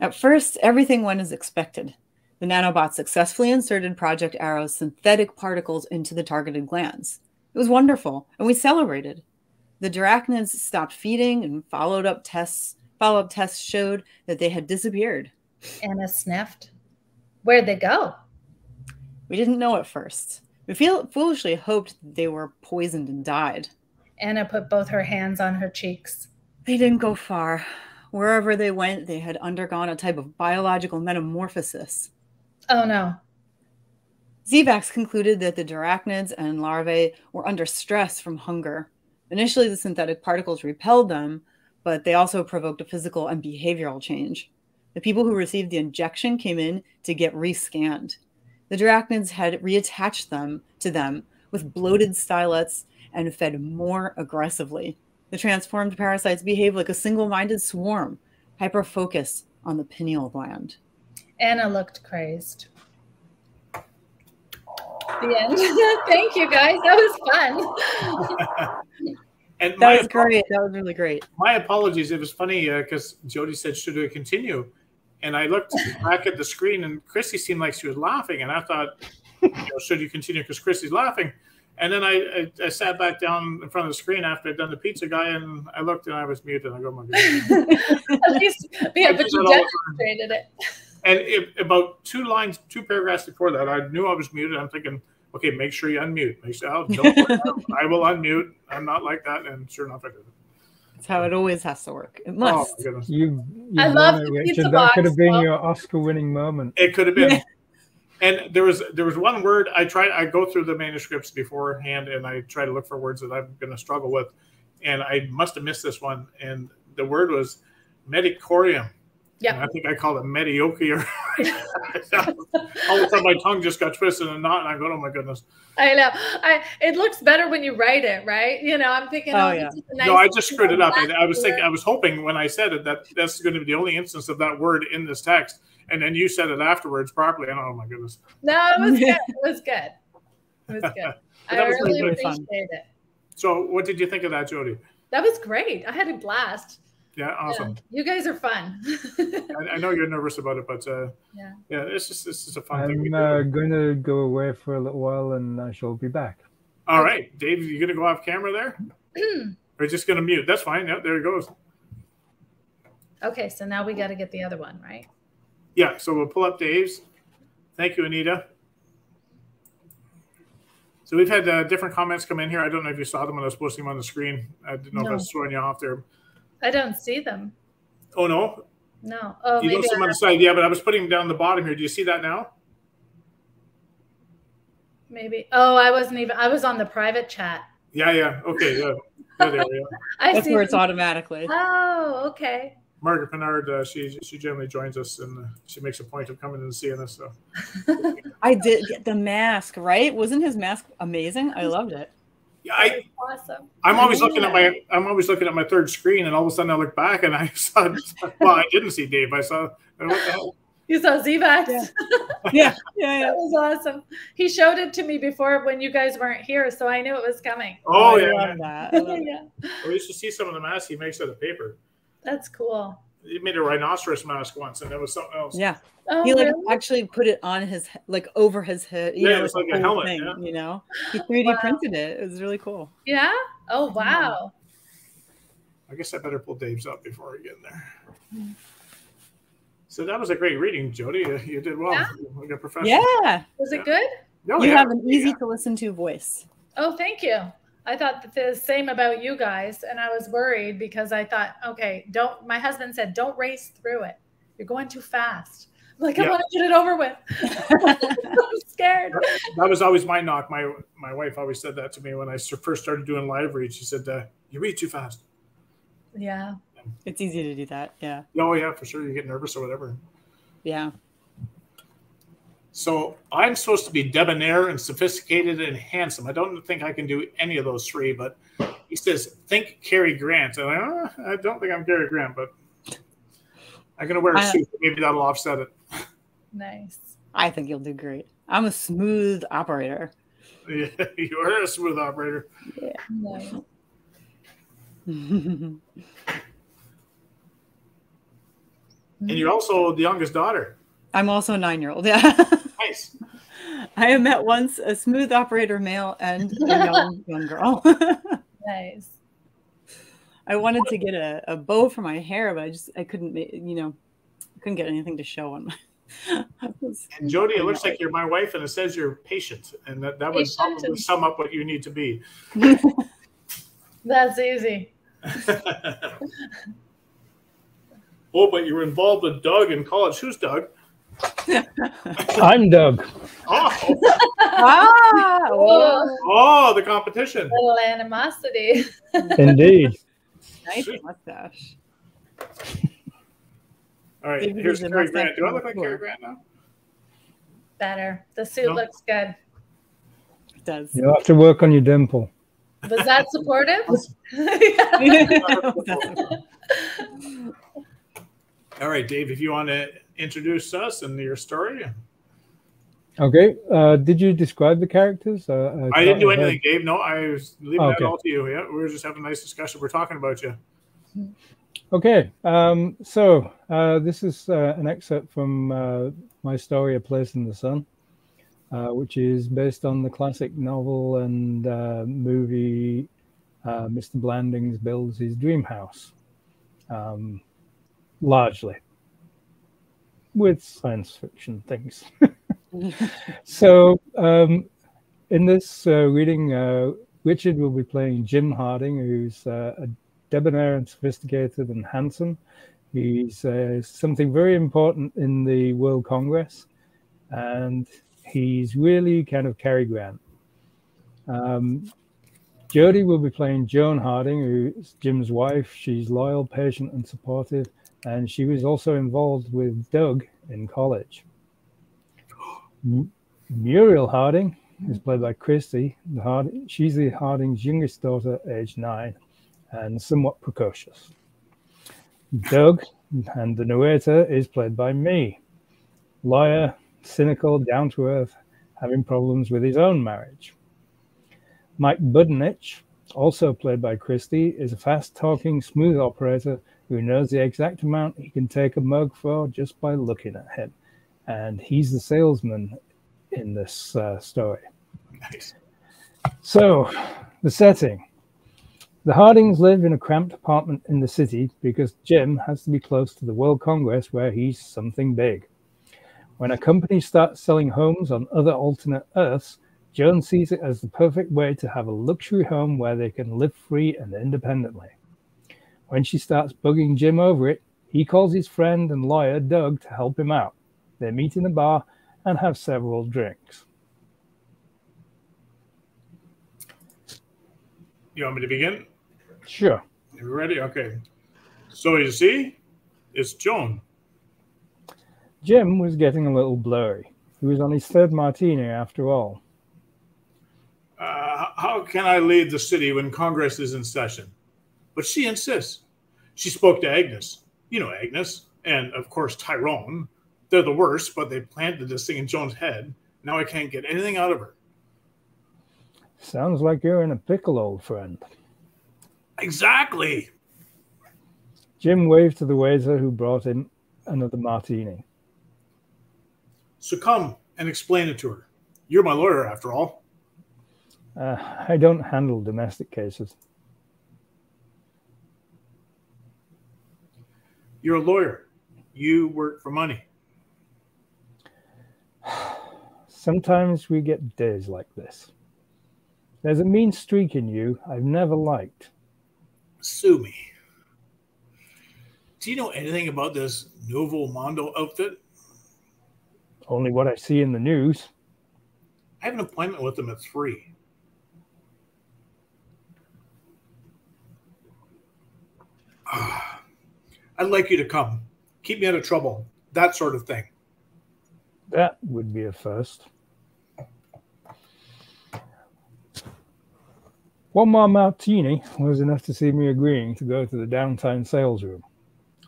At first, everything went as expected. The nanobot successfully inserted Project Arrow's synthetic particles into the targeted glands. It was wonderful, and we celebrated. The Darachnids stopped feeding, and followed up tests follow-up tests showed that they had disappeared. Anna sniffed. Where'd they go? We didn't know at first. We feel foolishly hoped they were poisoned and died. Anna put both her hands on her cheeks. They didn't go far. Wherever they went, they had undergone a type of biological metamorphosis. Oh no. Zivax concluded that the darachnids and larvae were under stress from hunger. Initially, the synthetic particles repelled them, but they also provoked a physical and behavioral change. The people who received the injection came in to get rescanned. The Darachnids had reattached them to them with bloated stylets and fed more aggressively. The transformed parasites behave like a single minded swarm, hyper focused on the pineal gland. Anna looked crazed. The end. Thank you, guys. That was fun. and that was great. That was really great. My apologies. It was funny because uh, Jody said, "Should we continue?" And I looked back at the screen, and Christie seemed like she was laughing, and I thought, you know, should you continue because Christie's laughing? And then I, I, I, sat back down in front of the screen after I'd done the pizza guy, and I looked and I was muted. I go, oh my God. At least, yeah, but you demonstrated it. And it, about two lines, two paragraphs before that, I knew I was muted. I'm thinking, okay, make sure you unmute. Make sure, oh, I will unmute. I'm not like that. And sure enough, I did it. That's how it always has to work. It oh, must. Oh, you, you I love it, Richard. That box, could have been your Oscar-winning moment. It could have been. and there was there was one word I tried. I go through the manuscripts beforehand, and I try to look for words that I'm going to struggle with, and I must have missed this one. And the word was Medicorium. Yeah. I think I called it mediocre. All of a sudden, my tongue just got twisted in a knot, and I go, "Oh my goodness!" I know. I it looks better when you write it, right? You know, I'm thinking, oh, oh, yeah. nice no, I just screwed it up. I, I was thinking, I was hoping when I said it that that's going to be the only instance of that word in this text, and then you said it afterwards properly. And oh my goodness! No, it was good. It was good. It was good. I was really really fun. appreciate it. So, what did you think of that, Jody? That was great. I had a blast. Yeah, awesome. Yeah, you guys are fun. I, I know you're nervous about it, but uh, Yeah. yeah, it's just this is a fun thing. I'm uh, going to go away for a little while, and I shall be back. All right, Dave, you going to go off camera there? or just going to mute? That's fine. Yep, there he goes. okay, so now we got to get the other one, right? Yeah, so we'll pull up Dave's. Thank you, Anita. So we've had uh, different comments come in here. I don't know if you saw them when I was posting them on the screen. I didn't know if I was throwing you off there. I don't see them. Oh no, No. Oh, you maybe don't see them on the side. Yeah, but I was putting them down the bottom here. Do you see that now? maybe. Oh, I wasn't even. I was on the private chat. Yeah, yeah. Okay, yeah. There they are, yeah. I That's see. where it's automatically. Oh, okay. Margaret Pinard, uh, she she generally joins us and uh, she makes a point of coming and seeing us. So I did get the mask, right? Wasn't his mask amazing? I loved it. Yeah, I Awesome. I'm always looking at my I'm always looking at my third screen, and all of a sudden I look back and I saw well I didn't see Dave. I saw what the hell? You saw Zivax. Yeah. Yeah, yeah, That was awesome. He showed it to me before when you guys weren't here, so I knew it was coming. Oh I yeah, love that. I love it. yeah, I used to see some of the masks he makes out of paper. that's cool. He made a rhinoceros mask once, and it was something else. Yeah, Oh, he like really? actually put it on his like over his head. You Yeah, know, it's like like a helmet, thing, yeah. You know, he 3D Wow. printed it. It was really cool. yeah. Oh wow. I guess I better pull Dave's up before I get in there. Hmm. So that was a great reading, Jody. You, you did well. Yeah. Like a professional. Yeah, Was Yeah. it good? No, you yeah. have an easy Yeah. to listen to voice. Oh, thank you. I thought the same about you guys, and I was worried because I thought, okay, don't. My husband said, don't race through it. You're going too fast. I'm like, I want to get it over with. I'm scared. That was always my knock. My my wife always said that to me when I first started doing live reads. She said, uh, "You read too fast." Yeah. It's easy to do that. Yeah, Oh yeah, for sure. You get nervous or whatever. yeah. So I'm supposed to be debonair and sophisticated and handsome. I don't think I can do any of those three, but he says, think Cary Grant. And I, uh, I don't think I'm Cary Grant, but I'm going to wear a I- suit. Maybe that'll offset it. Nice. I think you'll do great. I'm a smooth operator. Yeah, You're a smooth operator. Nice. And you're also the youngest daughter. I'm also a nine year old. Yeah. Nice. I have met once a smooth operator male and a young, young girl. Nice. I wanted to get a, a bow for my hair, but I just I couldn't ma- you know couldn't get anything to show on my. And Jody, it looks like you're my wife, and it says you're patient. And that, that would Patient probably sum up what you need to be. That's easy. oh, but you were involved with Doug in college. Who's Doug? I'm Doug. Oh, ah, Oh, oh, the competition. little animosity. Indeed. nice mustache. All right, David here's is a Cary Grant. Do I look like connoisseur. Cary Grant now? Better. The suit No. looks good. It does. You have to work on your dimple. Was that supportive? All right, Dave, if you want to introduce us and your story. Okay. Uh, did you describe the characters? Uh, I didn't do thought I heard- anything, Dave. No, I was leaving Okay. that all to you. Yeah, we were just having a nice discussion. We're talking about you. Okay, um, so uh, this is uh, an excerpt from uh, my story, A Place in the Sun, uh, which is based on the classic novel and uh, movie uh, Mr. Blandings Builds His Dream House, um, largely, with science fiction things. so, um, in this uh, reading, uh, Richard will be playing Jim Harding, who's uh, a debonair and sophisticated and handsome. He's uh, something very important in the World Congress, and he's really kind of Cary Grant. Um, will be playing Joan Harding, who's Jim's wife. She's loyal, patient, and supportive, and she was also involved with Doug in college. M- Muriel Harding is played by Christie. Hard- she's the Harding's youngest daughter, age nine, and somewhat precocious. Doug and the narrator is played by me, lawyer, cynical, down to earth, having problems with his own marriage. Mike Budenich, also played by Christie, is a fast talking, smooth operator who knows the exact amount he can take a mug for just by looking at him. And he's the salesman in this uh, story. Nice. So, the setting. The Hardings live in a cramped apartment in the city because Jim has to be close to the World Congress where he's something big. When a company starts selling homes on other alternate Earths, Joan sees it as the perfect way to have a luxury home where they can live free and independently. When she starts bugging Jim over it, he calls his friend and lawyer Doug to help him out. They meet in a bar and have several drinks. You want me to begin? Sure. You ready? Okay. So you see, it's Joan. Jim was getting a little blurry. He was on his third martini after all. Uh, how can I leave the city when Congress is in session? But she insists. She spoke to Agnes. You know Agnes. And of course, Tyrone. They're the worst, but they planted this thing in Joan's head. Now I can't get anything out of her. Sounds like you're in a pickle, old friend. Exactly. Jim waved to the waiter who brought in another martini. So come and explain it to her. You're my lawyer, after all. Uh, I don't handle domestic cases. You're a lawyer. You work for money. Sometimes we get days like this. There's a mean streak in you I've never liked. Sue me. Do you know anything about this Novo Mondo outfit? Only what I see in the news. I have an appointment with them at three. Ah. I'd like you to come. Keep me out of trouble. That sort of thing. That would be a first. One more martini was enough to see me agreeing to go to the downtown sales room.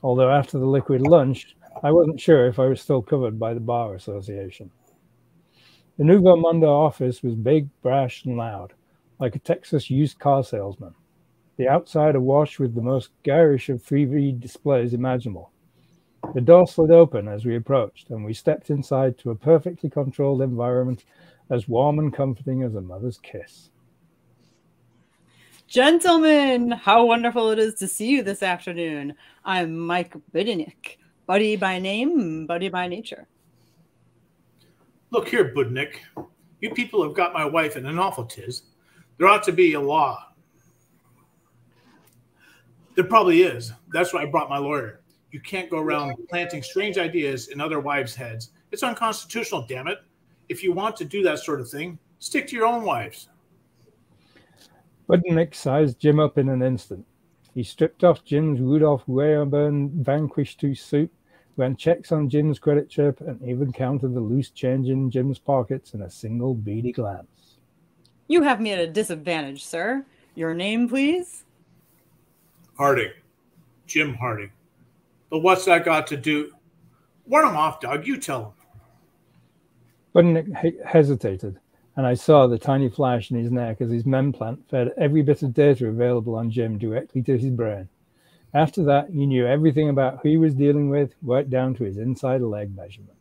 Although after the liquid lunch, I wasn't sure if I was still covered by the Bar Association. The Nouveau Mondo office was big, brash, and loud, like a Texas used car salesman. The outside awash with the most garish of 3D displays imaginable. The door slid open as we approached, and we stepped inside to a perfectly controlled environment as warm and comforting as a mother's kiss. Gentlemen, how wonderful it is to see you this afternoon. I'm Mike Bidenik, buddy by name, buddy by nature. Look here, Budnick. You people have got my wife in an awful tiz. There ought to be a law. There probably is. That's why I brought my lawyer. You can't go around planting strange ideas in other wives' heads. It's unconstitutional, damn it. If you want to do that sort of thing, stick to your own wives. Budnick sized Jim up in an instant. He stripped off Jim's Rudolph Rayburn Vanquish 2 suit, ran checks on Jim's credit chip, and even counted the loose change in Jim's pockets in a single beady glance. You have me at a disadvantage, sir. Your name, please? Harding. Jim Harding. But what's that got to do? Warn him off, Doug. You tell him. Budnick he- hesitated, and I saw the tiny flash in his neck as his memplant fed every bit of data available on Jim directly to his brain. After that, he knew everything about who he was dealing with, right down to his inside leg measurement.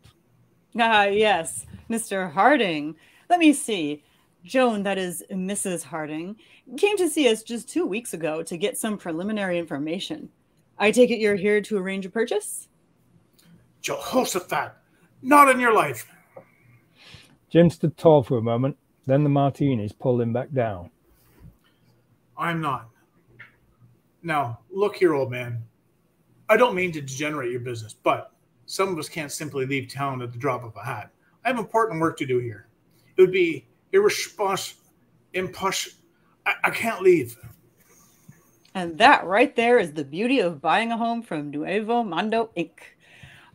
Ah, yes, Mr. Harding. Let me see. Joan, that is Mrs. Harding, came to see us just two weeks ago to get some preliminary information. I take it you're here to arrange a purchase? Jehoshaphat, not in your life. Jim stood tall for a moment, then the martinis pulled him back down. I'm not. Now, look here, old man. I don't mean to degenerate your business, but some of us can't simply leave town at the drop of a hat. I have important work to do here. It would be irresponsible, impossible. I, I can't leave. And that right there is the beauty of buying a home from Nuevo Mondo Inc.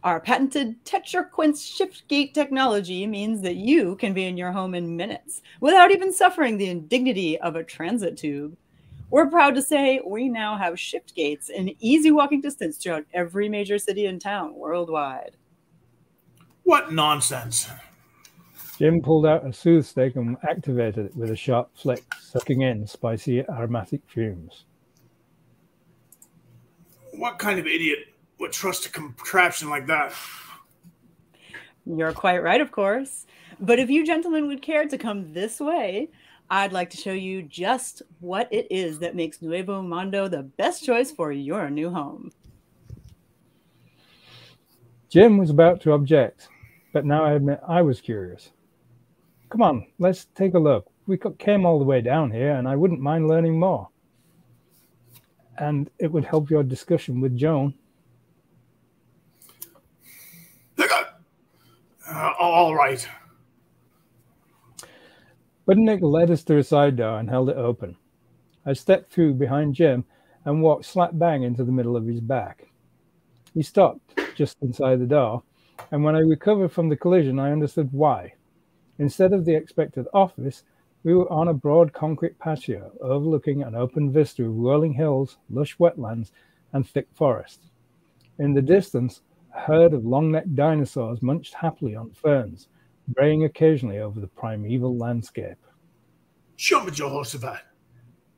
Our patented TetraQuince shift gate technology means that you can be in your home in minutes without even suffering the indignity of a transit tube. We're proud to say we now have shift gates in easy walking distance throughout every major city and town worldwide. What nonsense. Jim pulled out a soothe stick and activated it with a sharp flick, sucking in spicy aromatic fumes. What kind of idiot would trust a contraption like that? You're quite right, of course. But if you gentlemen would care to come this way, I'd like to show you just what it is that makes Nuevo Mondo the best choice for your new home. Jim was about to object, but now I admit I was curious. Come on, let's take a look. We came all the way down here, and I wouldn't mind learning more. And it would help your discussion with Joan. Uh, all right. Budnick led us to a side door and held it open. I stepped through behind Jim and walked slap bang into the middle of his back. He stopped just inside the door, and when I recovered from the collision, I understood why. Instead of the expected office, we were on a broad concrete patio overlooking an open vista of rolling hills, lush wetlands, and thick forest. In the distance, a herd of long-necked dinosaurs munched happily on ferns, braying occasionally over the primeval landscape. Show me Jehoshaphat.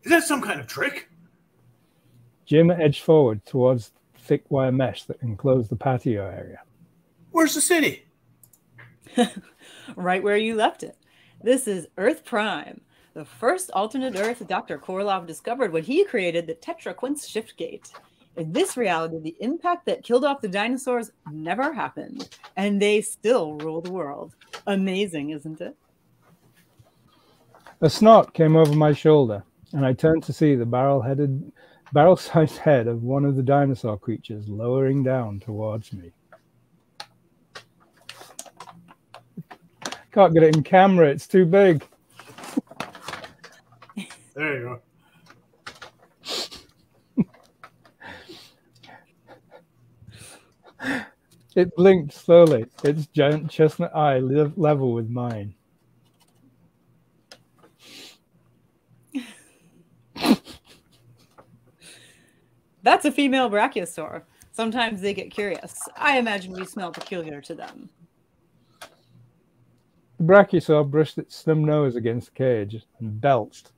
Is that some kind of trick? Jim edged forward towards the thick wire mesh that enclosed the patio area. Where's the city? right where you left it. This is Earth Prime, the first alternate Earth Dr. Korolev discovered when he created the TetraQuince shift gate. In this reality, the impact that killed off the dinosaurs never happened, and they still rule the world. Amazing, isn't it? A snort came over my shoulder, and I turned to see the barrel-headed, barrel-sized head of one of the dinosaur creatures lowering down towards me. Can't get it in camera; it's too big. There you go. It blinked slowly, its giant chestnut eye level with mine. That's a female brachiosaur. Sometimes they get curious. I imagine we smell peculiar to them. Brachiosaur brushed its slim nose against the cage and belched.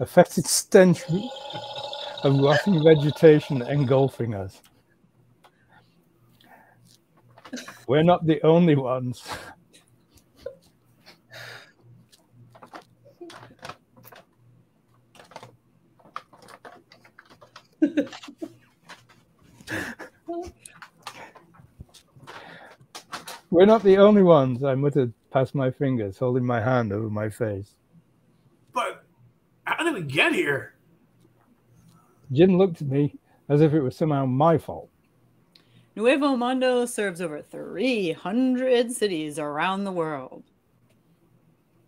A fetid stench of rotting vegetation engulfing us. We're not the only ones. We're not the only ones, I muttered past my fingers, holding my hand over my face. But how did we get here? Jim looked at me as if it was somehow my fault. Nuevo Mundo serves over 300 cities around the world.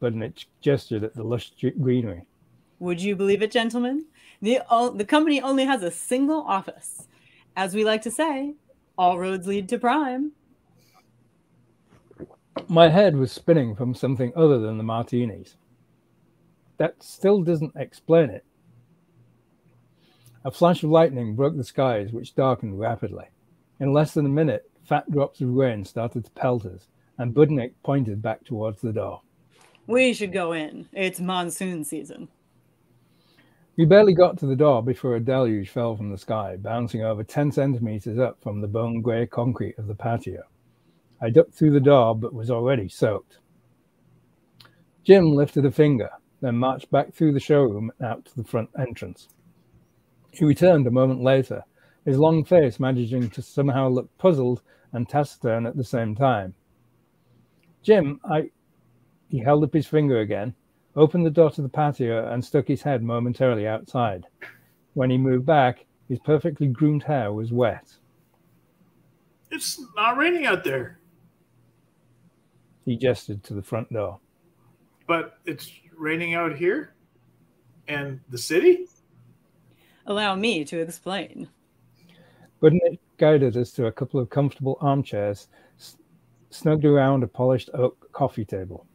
But Budnick gestured at the lush greenery. Would you believe it, gentlemen? The, the company only has a single office. As we like to say, all roads lead to Prime. My head was spinning from something other than the martinis. That still doesn't explain it. A flash of lightning broke the skies, which darkened rapidly. In less than a minute, fat drops of rain started to pelt us, and Budnick pointed back towards the door. We should go in. It's monsoon season. We barely got to the door before a deluge fell from the sky, bouncing over 10 centimeters up from the bone gray concrete of the patio. I ducked through the door, but was already soaked. Jim lifted a finger, then marched back through the showroom and out to the front entrance. He returned a moment later, his long face managing to somehow look puzzled and taciturn at the same time. Jim, I. He held up his finger again, opened the door to the patio, and stuck his head momentarily outside. When he moved back, his perfectly groomed hair was wet. It's not raining out there. He gestured to the front door. But it's raining out here? And the city? Allow me to explain. Budnick guided us to a couple of comfortable armchairs snugged around a polished oak coffee table.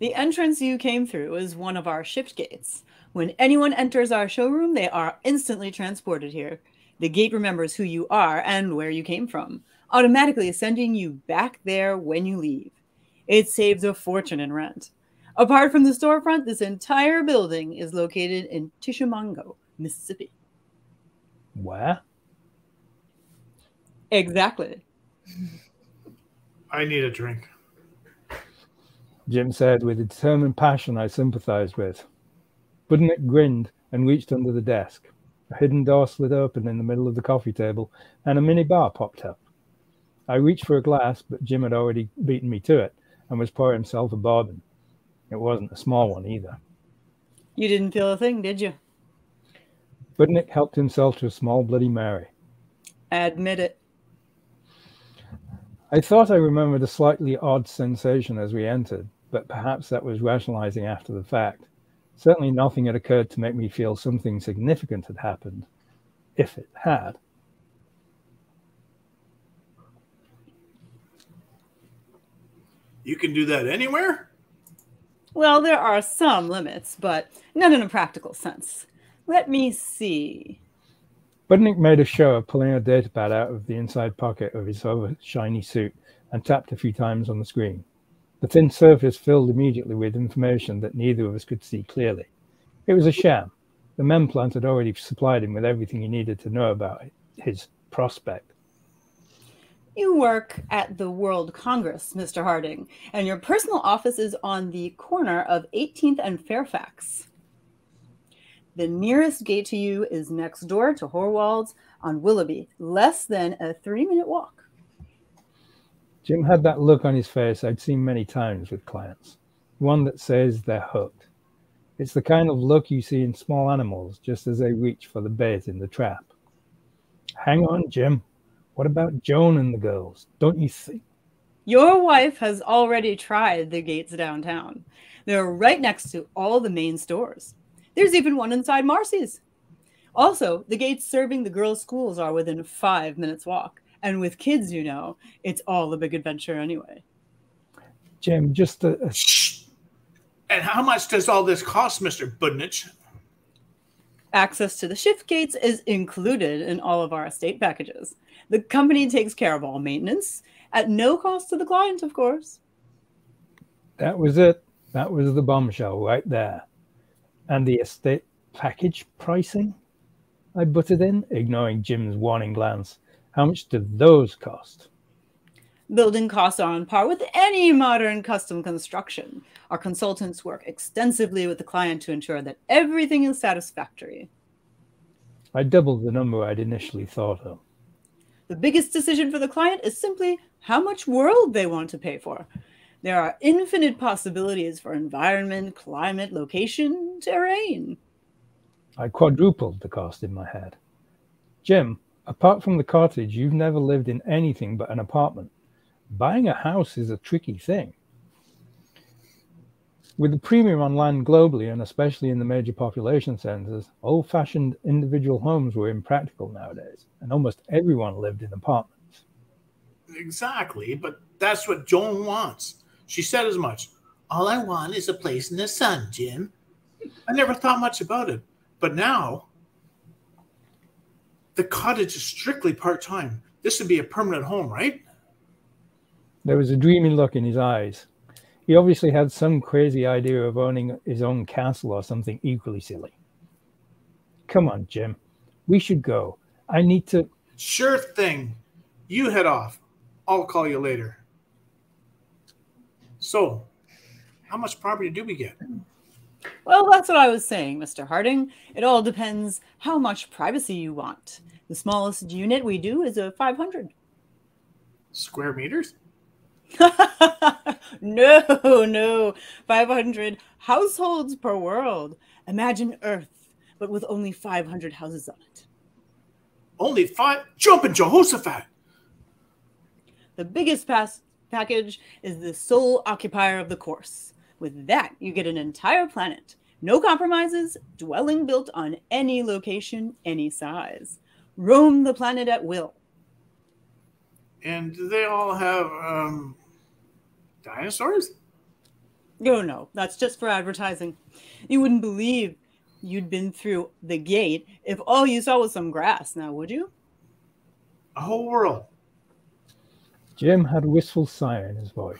The entrance you came through is one of our shift gates. When anyone enters our showroom, they are instantly transported here. The gate remembers who you are and where you came from, automatically sending you back there when you leave. It saves a fortune in rent. Apart from the storefront, this entire building is located in Tishomingo, Mississippi. Where? Exactly. I need a drink. Jim said with a determined passion I sympathized with. Budnick grinned and reached under the desk. A hidden door slid open in the middle of the coffee table, and a mini bar popped up. I reached for a glass, but Jim had already beaten me to it and was pouring himself a bourbon. It wasn't a small one either. You didn't feel a thing, did you? Budnick helped himself to a small Bloody Mary. Admit it. I thought I remembered a slightly odd sensation as we entered, but perhaps that was rationalizing after the fact. Certainly nothing had occurred to make me feel something significant had happened, if it had. You can do that anywhere? Well, there are some limits, but none in a practical sense. Let me see. Budnick made a show of pulling a datapad out of the inside pocket of his over shiny suit and tapped a few times on the screen. The thin surface filled immediately with information that neither of us could see clearly. It was a sham. The memplant had already supplied him with everything he needed to know about his prospect. You work at the World Congress, Mr. Harding, and your personal office is on the corner of 18th and Fairfax. The nearest gate to you is next door to Horwald's on Willoughby, less than a three minute walk. Jim had that look on his face I'd seen many times with clients, one that says they're hooked. It's the kind of look you see in small animals just as they reach for the bait in the trap. Hang on, Jim. What about Joan and the girls? Don't you think? Your wife has already tried the gates downtown. They're right next to all the main stores. There's even one inside Marcy's. Also, the gates serving the girls' schools are within five minutes walk. And with kids, you know, it's all a big adventure anyway. Jim, just a, a... And how much does all this cost, Mr. Budnich? Access to the shift gates is included in all of our estate packages. The company takes care of all maintenance at no cost to the client, of course. That was it. That was the bombshell right there. And the estate package pricing? I butted in, ignoring Jim's warning glance. How much do those cost? Building costs are on par with any modern custom construction. Our consultants work extensively with the client to ensure that everything is satisfactory. I doubled the number I'd initially thought of. The biggest decision for the client is simply how much world they want to pay for. There are infinite possibilities for environment, climate, location, terrain. I quadrupled the cost in my head. Jim, Apart from the cottage, you've never lived in anything but an apartment. Buying a house is a tricky thing. With the premium on land globally, and especially in the major population centers, old fashioned individual homes were impractical nowadays, and almost everyone lived in apartments. Exactly, but that's what Joan wants. She said as much. All I want is a place in the sun, Jim. I never thought much about it, but now the cottage is strictly part time. This would be a permanent home, right? There was a dreamy look in his eyes. He obviously had some crazy idea of owning his own castle or something equally silly. Come on, Jim. We should go. I need to. Sure thing. You head off. I'll call you later. So, how much property do we get? Well, that's what I was saying, Mr. Harding. It all depends how much privacy you want. The smallest unit we do is a 500. Square meters? No, no. 500 households per world. Imagine Earth, but with only 500 houses on it. Only five? Jumping Jehoshaphat! The biggest pass package is the sole occupier of the course. With that, you get an entire planet, No compromises, dwelling built on any location, any size. Roam the planet at will. And do they all have um, dinosaurs? No, no, that's just for advertising. You wouldn't believe you'd been through the gate if all you saw was some grass, now would you? A whole world. Jim had a wistful sigh in his voice.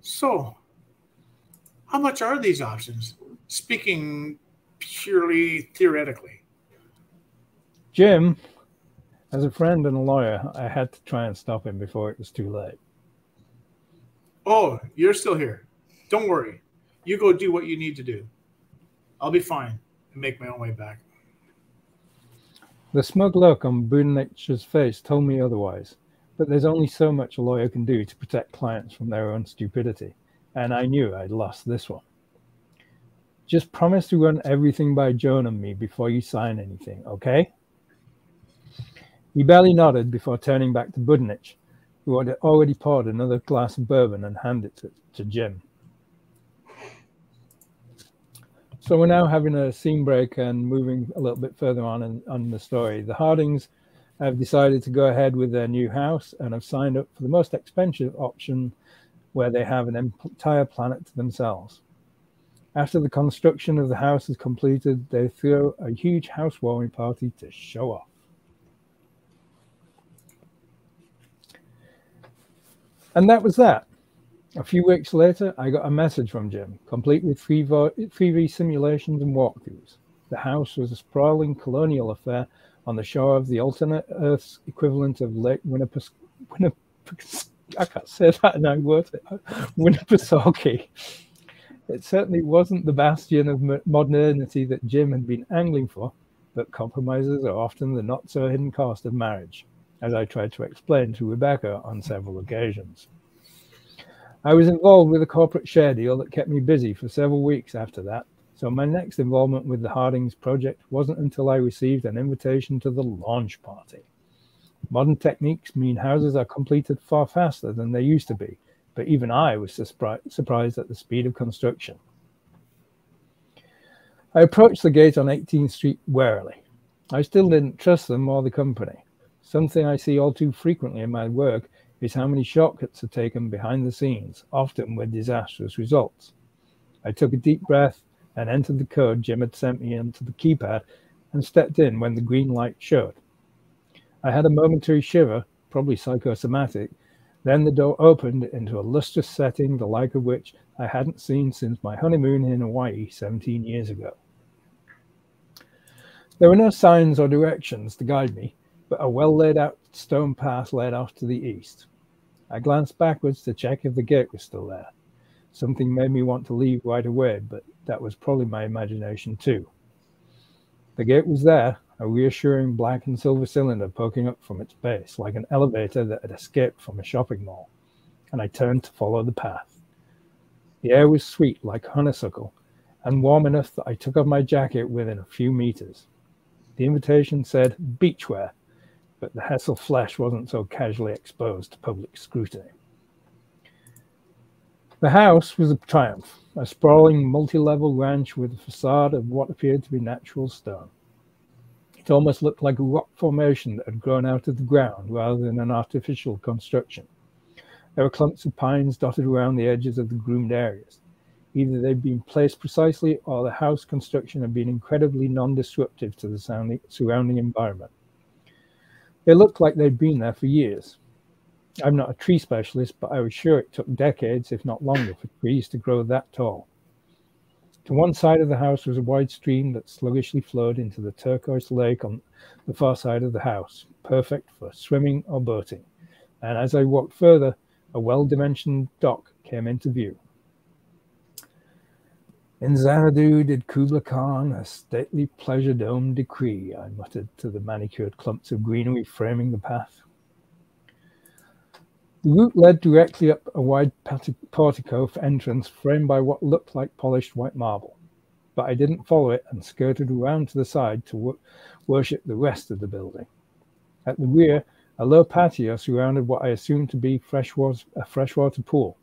so, how much are these options? Speaking purely theoretically. Jim, as a friend and a lawyer, I had to try and stop him before it was too late. Oh, you're still here. Don't worry. You go do what you need to do. I'll be fine and make my own way back. The smug look on Budenich's face told me otherwise, but there's only so much a lawyer can do to protect clients from their own stupidity, and I knew I'd lost this one. Just promise to run everything by Joan and me before you sign anything, okay? He barely nodded before turning back to Budenich, who had already poured another glass of bourbon and handed it to Jim. So we're now having a scene break and moving a little bit further on in, on the story. The Hardings have decided to go ahead with their new house and have signed up for the most expensive option where they have an entire planet to themselves. After the construction of the house is completed, they throw a huge housewarming party to show off. And that was that. A few weeks later, I got a message from Jim, complete with 3V simulations and walkthroughs. The house was a sprawling colonial affair on the shore of the alternate Earth's equivalent of Lake Winnipis, Winnipis, I can't say that I word it, Winnipesaukee. It certainly wasn't the bastion of modernity that Jim had been angling for, but compromises are often the not so hidden cost of marriage, as I tried to explain to Rebecca on several occasions. I was involved with a corporate share deal that kept me busy for several weeks after that. So my next involvement with the Hardings project wasn't until I received an invitation to the launch party. Modern techniques mean houses are completed far faster than they used to be, but even I was surprised at the speed of construction. I approached the gate on 18th Street warily. I still didn't trust them or the company. Something I see all too frequently in my work is how many shortcuts are taken behind the scenes, often with disastrous results. I took a deep breath and entered the code Jim had sent me into the keypad and stepped in when the green light showed. I had a momentary shiver, probably psychosomatic. Then the door opened into a lustrous setting, the like of which I hadn't seen since my honeymoon in Hawaii 17 years ago. There were no signs or directions to guide me, but a well laid out stone path led off to the east. I glanced backwards to check if the gate was still there. Something made me want to leave right away, but that was probably my imagination too. The gate was there, a reassuring black and silver cylinder poking up from its base, like an elevator that had escaped from a shopping mall, and I turned to follow the path. The air was sweet like honeysuckle, and warm enough that I took off my jacket within a few meters. The invitation said beachwear, but the Hessel flesh wasn't so casually exposed to public scrutiny. The house was a triumph, a sprawling multi-level ranch with a facade of what appeared to be natural stone. It almost looked like a rock formation that had grown out of the ground rather than an artificial construction. There were clumps of pines dotted around the edges of the groomed areas. Either they'd been placed precisely or the house construction had been incredibly non-disruptive to the surrounding environment. They looked like they'd been there for years. I'm not a tree specialist, but I was sure it took decades, if not longer, for trees to grow that tall. To one side of the house was a wide stream that sluggishly flowed into the turquoise lake on the far side of the house, perfect for swimming or boating. And as I walked further, a well dimensioned dock came into view. In Xanadu did Kubla Khan a stately pleasure dome decree, I muttered to the manicured clumps of greenery framing the path. The route led directly up a wide portico for entrance framed by what looked like polished white marble, but I didn't follow it and skirted around to the side to wor worship the rest of the building. At the rear, a low patio surrounded what I assumed to be freshwater, a freshwater pool,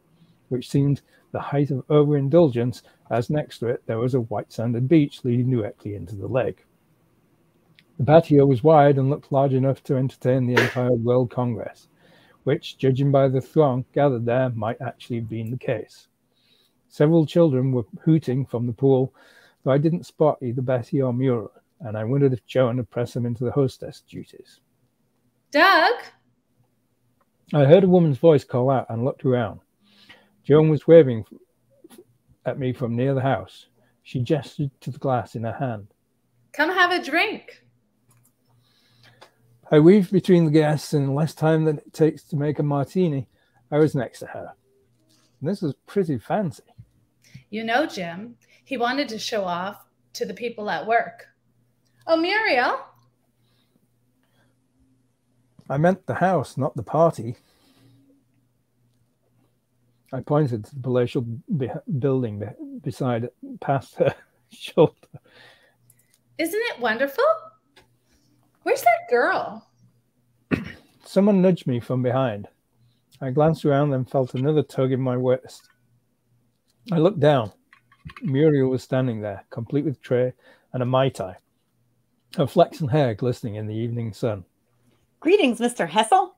which seemed the height of overindulgence, as next to it there was a white sanded beach leading directly into the lake. The patio was wide and looked large enough to entertain the entire World Congress, which, judging by the throng gathered there, might actually have been the case. Several children were hooting from the pool, though I didn't spot either Betty or Muriel, and I wondered if Joan had pressed them into the hostess duties. Doug? I heard a woman's voice call out and looked around. Joan was waving at me from near the house. She gestured to the glass in her hand. Come have a drink. I weaved between the guests in less time than it takes to make a martini. I was next to her. And This was pretty fancy. You know, Jim, he wanted to show off to the people at work. Oh, Muriel. I meant the house, not the party. I pointed to the palatial be- building be- beside, past her shoulder. Isn't it wonderful? Where's that girl? Someone nudged me from behind. I glanced around and felt another tug in my waist. I looked down. Muriel was standing there, complete with tray and a Mai Tai, her flaxen hair glistening in the evening sun. Greetings, Mr. Hessel.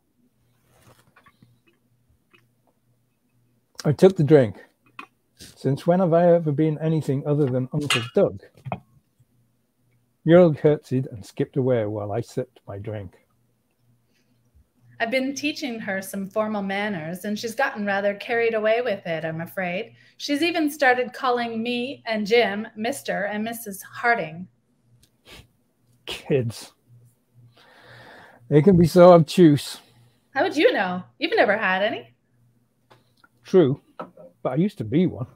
I took the drink. Since when have I ever been anything other than Uncle Doug? Muriel curtsied and skipped away while I sipped my drink. I've been teaching her some formal manners, and she's gotten rather carried away with it, I'm afraid. She's even started calling me and Jim Mr. and Mrs. Harding. Kids. They can be so obtuse. How would you know? You've never had any. True, but I used to be one.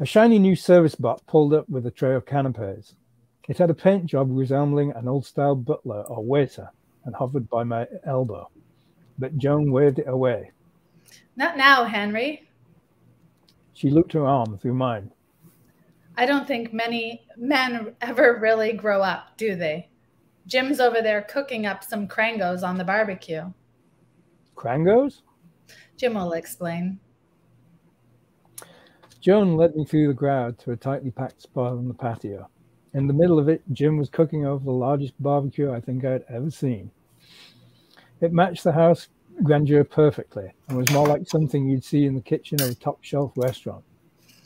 A shiny new service bot pulled up with a tray of canapes. It had a paint job resembling an old style butler or waiter and hovered by my elbow, but Joan waved it away. Not now, Henry. She looped her arm through mine. I don't think many men ever really grow up, do they? Jim's over there cooking up some crangos on the barbecue. Crangos? Jim will explain. Joan led me through the crowd to a tightly packed spot on the patio. In the middle of it, Jim was cooking over the largest barbecue I think I'd ever seen. It matched the house grandeur perfectly and was more like something you'd see in the kitchen of a top shelf restaurant.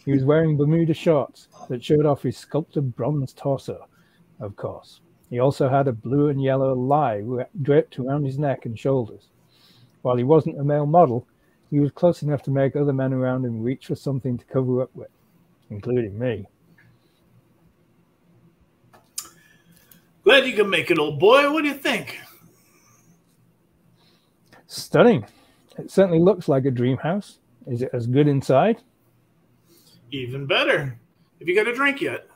He was wearing Bermuda shorts that showed off his sculpted bronze torso, of course. He also had a blue and yellow lie draped around his neck and shoulders. While he wasn't a male model, he was close enough to make other men around him reach for something to cover up with, including me. Glad you can make it, old boy. What do you think? Stunning. It certainly looks like a dream house. Is it as good inside? Even better. Have you got a drink yet?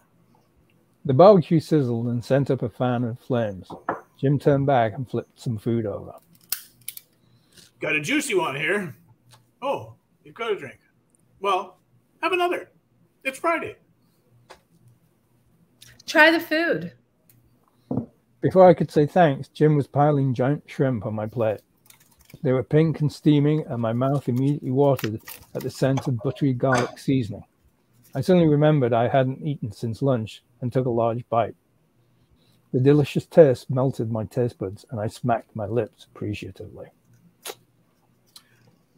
The barbecue sizzled and sent up a fan of flames. Jim turned back and flipped some food over. Got a juicy one here. Oh, you've got a drink. Well, have another. It's Friday. Try the food. Before I could say thanks, Jim was piling giant shrimp on my plate. They were pink and steaming, and my mouth immediately watered at the scent of buttery garlic seasoning. I suddenly remembered I hadn't eaten since lunch and took a large bite. The delicious taste melted my taste buds, and I smacked my lips appreciatively.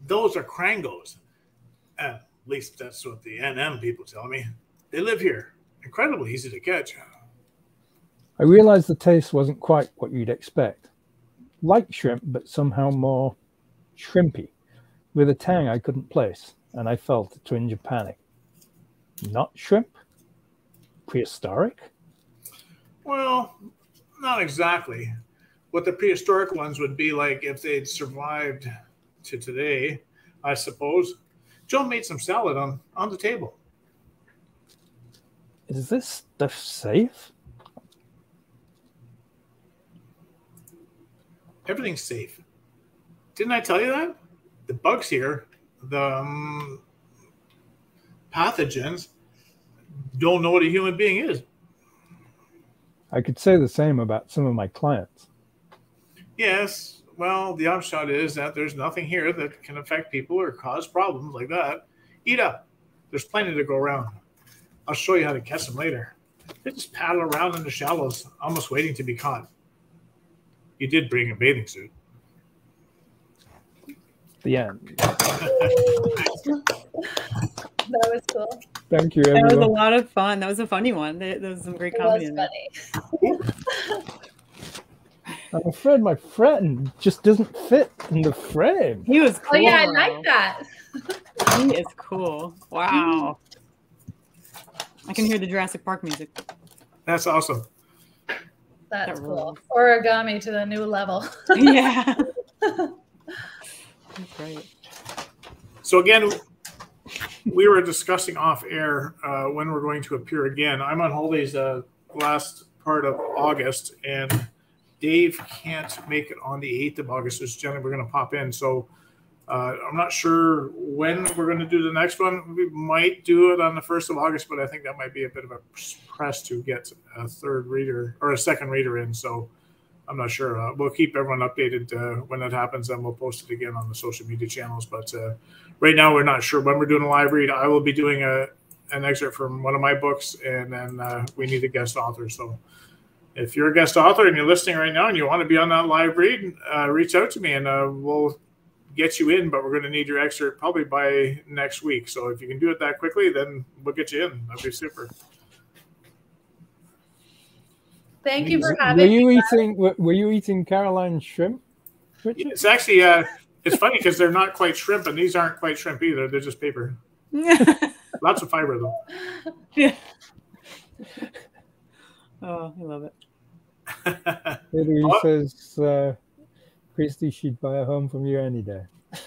Those are crangos. Uh, at least that's what the NM people tell me. They live here. Incredibly easy to catch. I realized the taste wasn't quite what you'd expect. Like shrimp, but somehow more shrimpy, with a tang I couldn't place, and I felt a twinge of panic. Not shrimp? Prehistoric? Well, not exactly. What the prehistoric ones would be like if they'd survived to today, I suppose. Joe made some salad on, on the table. Is this stuff safe? everything's safe. Didn't I tell you that? The bugs here, the um, pathogens, don't know what a human being is. I could say the same about some of my clients. Yes, well, the upshot is that there's nothing here that can affect people or cause problems like that. Eat up. There's plenty to go around. I'll show you how to catch them later. They just paddle around in the shallows, almost waiting to be caught. You did bring a bathing suit. The end. That was cool. Thank you, That was a lot of fun. That was a funny one. There, there was some great It comedy was funny. I'm afraid my friend just doesn't fit in the frame. He was cool. Oh yeah, I like that. He is cool. Wow. I can hear the Jurassic Park music. That's awesome. That's That cool. Origami to the new level. yeah. That's great. So again, we were discussing off air uh, when we're going to appear again. I'm on holidays uh, last part of August, and Dave can't make it on the 8th of August. So generally, we're going to pop in. So uh, I'm not sure when we're going to do the next one. We might do it on the 1st of August, but I think that might be a bit of a press to get a third reader or a second reader in. So I'm not sure. Uh, we'll keep everyone updated uh, when that happens, and we'll post it again on the social media channels. But uh, right now, we're not sure when we're doing a live read. I will be doing a an excerpt from one of my books, and then uh, we need a guest author. So if you're a guest author and you're listening right now and you want to be on that live read, uh, reach out to me, and uh, we'll get you in. But we're going to need your excerpt probably by next week. So if you can do it that quickly, then we'll get you in. That'd be super. Thank you for having Were having you me. eating? Were, were you eating Caroline shrimp? Richard? It's actually uh, it's funny because they're not quite shrimp, and these aren't quite shrimp either. They're just paper. Lots of fiber though. yeah. Oh, I love it. Hillary Oh. says, uh, Christie, she'd buy a home from you any day.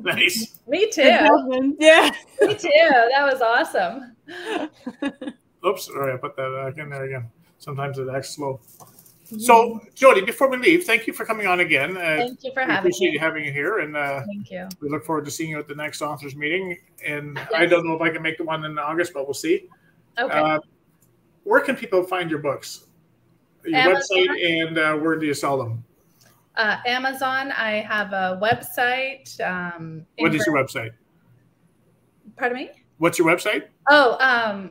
nice. Me too. Yeah. Me too. That was awesome. Oops, sorry, I put that back in there again. Sometimes it acts slow. So, Jody, before we leave, thank you for coming on again. Uh, Thank you for we having appreciate you me. having you here, and uh, Thank you. we look forward to seeing you at the next authors meeting. And I don't know if I can make the one in August, but we'll see. Okay. Uh, where can people find your books? Your Amazon. website, and uh, where do you sell them? Uh, Amazon. I have a website. Um, What is your website? Pardon me. What's your website? Oh, um,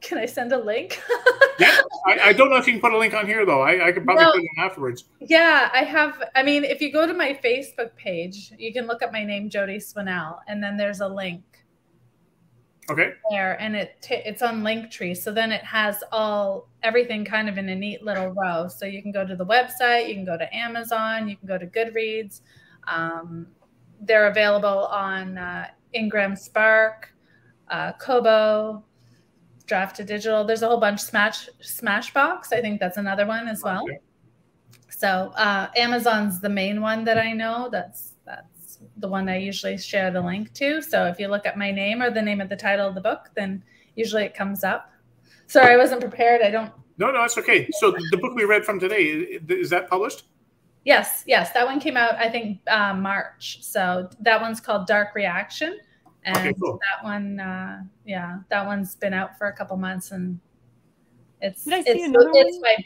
can I send a link? Yeah, I, I don't know if you can put a link on here though. I, I could probably No. put it in afterwards. yeah, I have. I mean, if you go to my Facebook page, you can look up my name, Jody Swannell, and then there's a link Okay. there, and it t- it's on Linktree. So then it has all everything kind of in a neat little row. So you can go to the website, you can go to Amazon, you can go to Goodreads. Um, they're available on uh, Ingram Spark, uh, Kobo, Draft2Digital. There's a whole bunch. Smash Smashbox, I think that's another one as well. Okay. So uh, Amazon's the main one that I know. That's that's the one I usually share the link to. So if you look at my name or the name of the title of the book, then usually it comes up. Sorry, I wasn't prepared. I don't. No, no, it's okay. So the book we read from today is that published? Yes, yes, that one came out I think uh, March. So that one's called Dark Reaction, and Okay, cool. that one, uh, yeah, that one's been out for a couple months, and it's I see it's, another it's my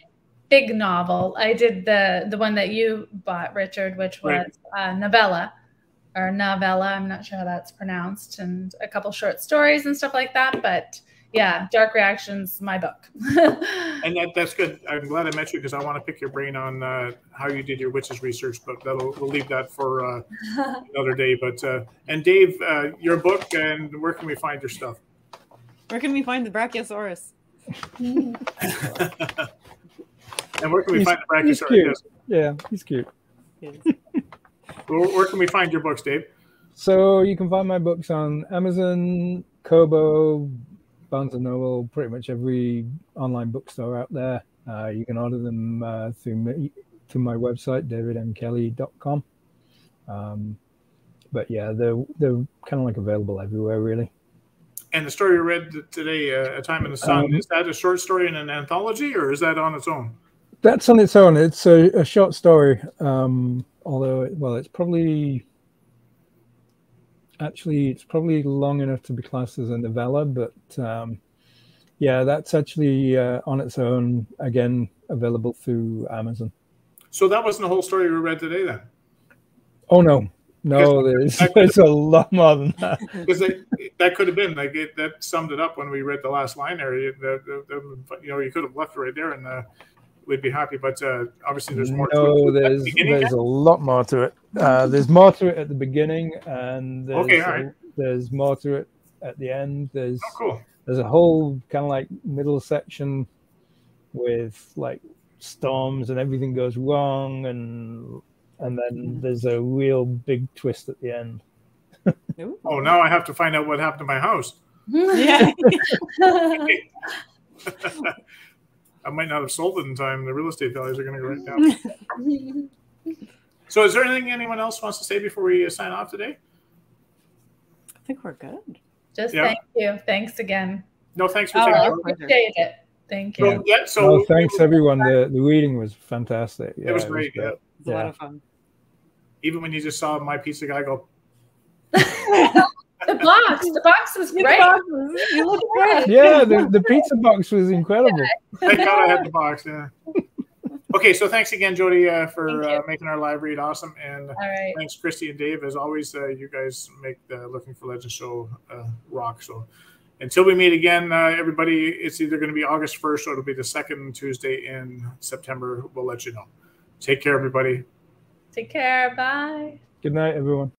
big novel. I did the the one that you bought, Richard, which was Right. uh, novella or novella. I'm not sure how that's pronounced, and a couple short stories and stuff like that. But yeah, Dark Reaction's my book. And that, that's good. I'm glad I met you because I want to pick your brain on uh, how you did your witches research, but that'll we'll leave that for uh, another day. But uh, and Dave, uh, your book and where can we find your stuff? Where can we find the Brachiosaurus? and where can we He's- find the he's Brachiosaurus? cute. Yeah, he's cute. Yes. Where, where can we find your books, Dave? So you can find my books on Amazon, Kobo, Barnes and Noble, pretty much every online bookstore out there. Uh, you can order them uh, through me, through my website, davidmkelly.com. Um, but yeah, they're they're kind of like available everywhere, really. And the story you read today, uh, "A Time in the Sun," Um, is that a short story in an anthology, or is that on its own? That's on its own. It's a, a short story. Um, although, it- well, it's probably actually it's probably long enough to be classed as a novella, but um, yeah, that's actually uh, on its own. Again, available through Amazon. So that wasn't the whole story we read today, then. Oh no, no, there's there's a lot more than that. Because that could have been like it, that summed it up when we read the last line there. The, the, the, you know, you could have left it right there, and uh, we'd be happy. But uh, obviously, there's more. No, there's the there's a lot more to it. Uh, there's more to it at the beginning, and there's, okay, all right. there's more to it at the end. There's oh, cool. There's a whole kind of like middle section with like storms and everything goes wrong and and then mm-hmm. there's a real big twist at the end. oh, now I have to find out what happened to my house. Yeah. I might not have sold it in time. The real estate values are going to go right down. so, is there anything anyone else wants to say before we uh, sign off today? I think we're good. Just yeah. thank you. Thanks again. No, thanks for oh, taking I appreciate it. Thank you. So, yeah, so no, thanks everyone. The the reading was fantastic. Yeah, it was great. It was, yeah. It was a lot of fun. Even when you just saw my pizza guy go. the box, the box was great. You look great. Yeah, the, the pizza box was incredible. Thank God I had the box. Yeah. Okay, so thanks again, Jody, uh, for uh, making our live read awesome, and right. thanks, Christie and Dave. As always, uh, you guys make the Lurking for Legends show uh, rock. So until we meet again, uh, everybody, it's either going to be August 1st or it'll be the second Tuesday in September. We'll let you know. Take care, everybody. Take care. Bye. Good night, everyone.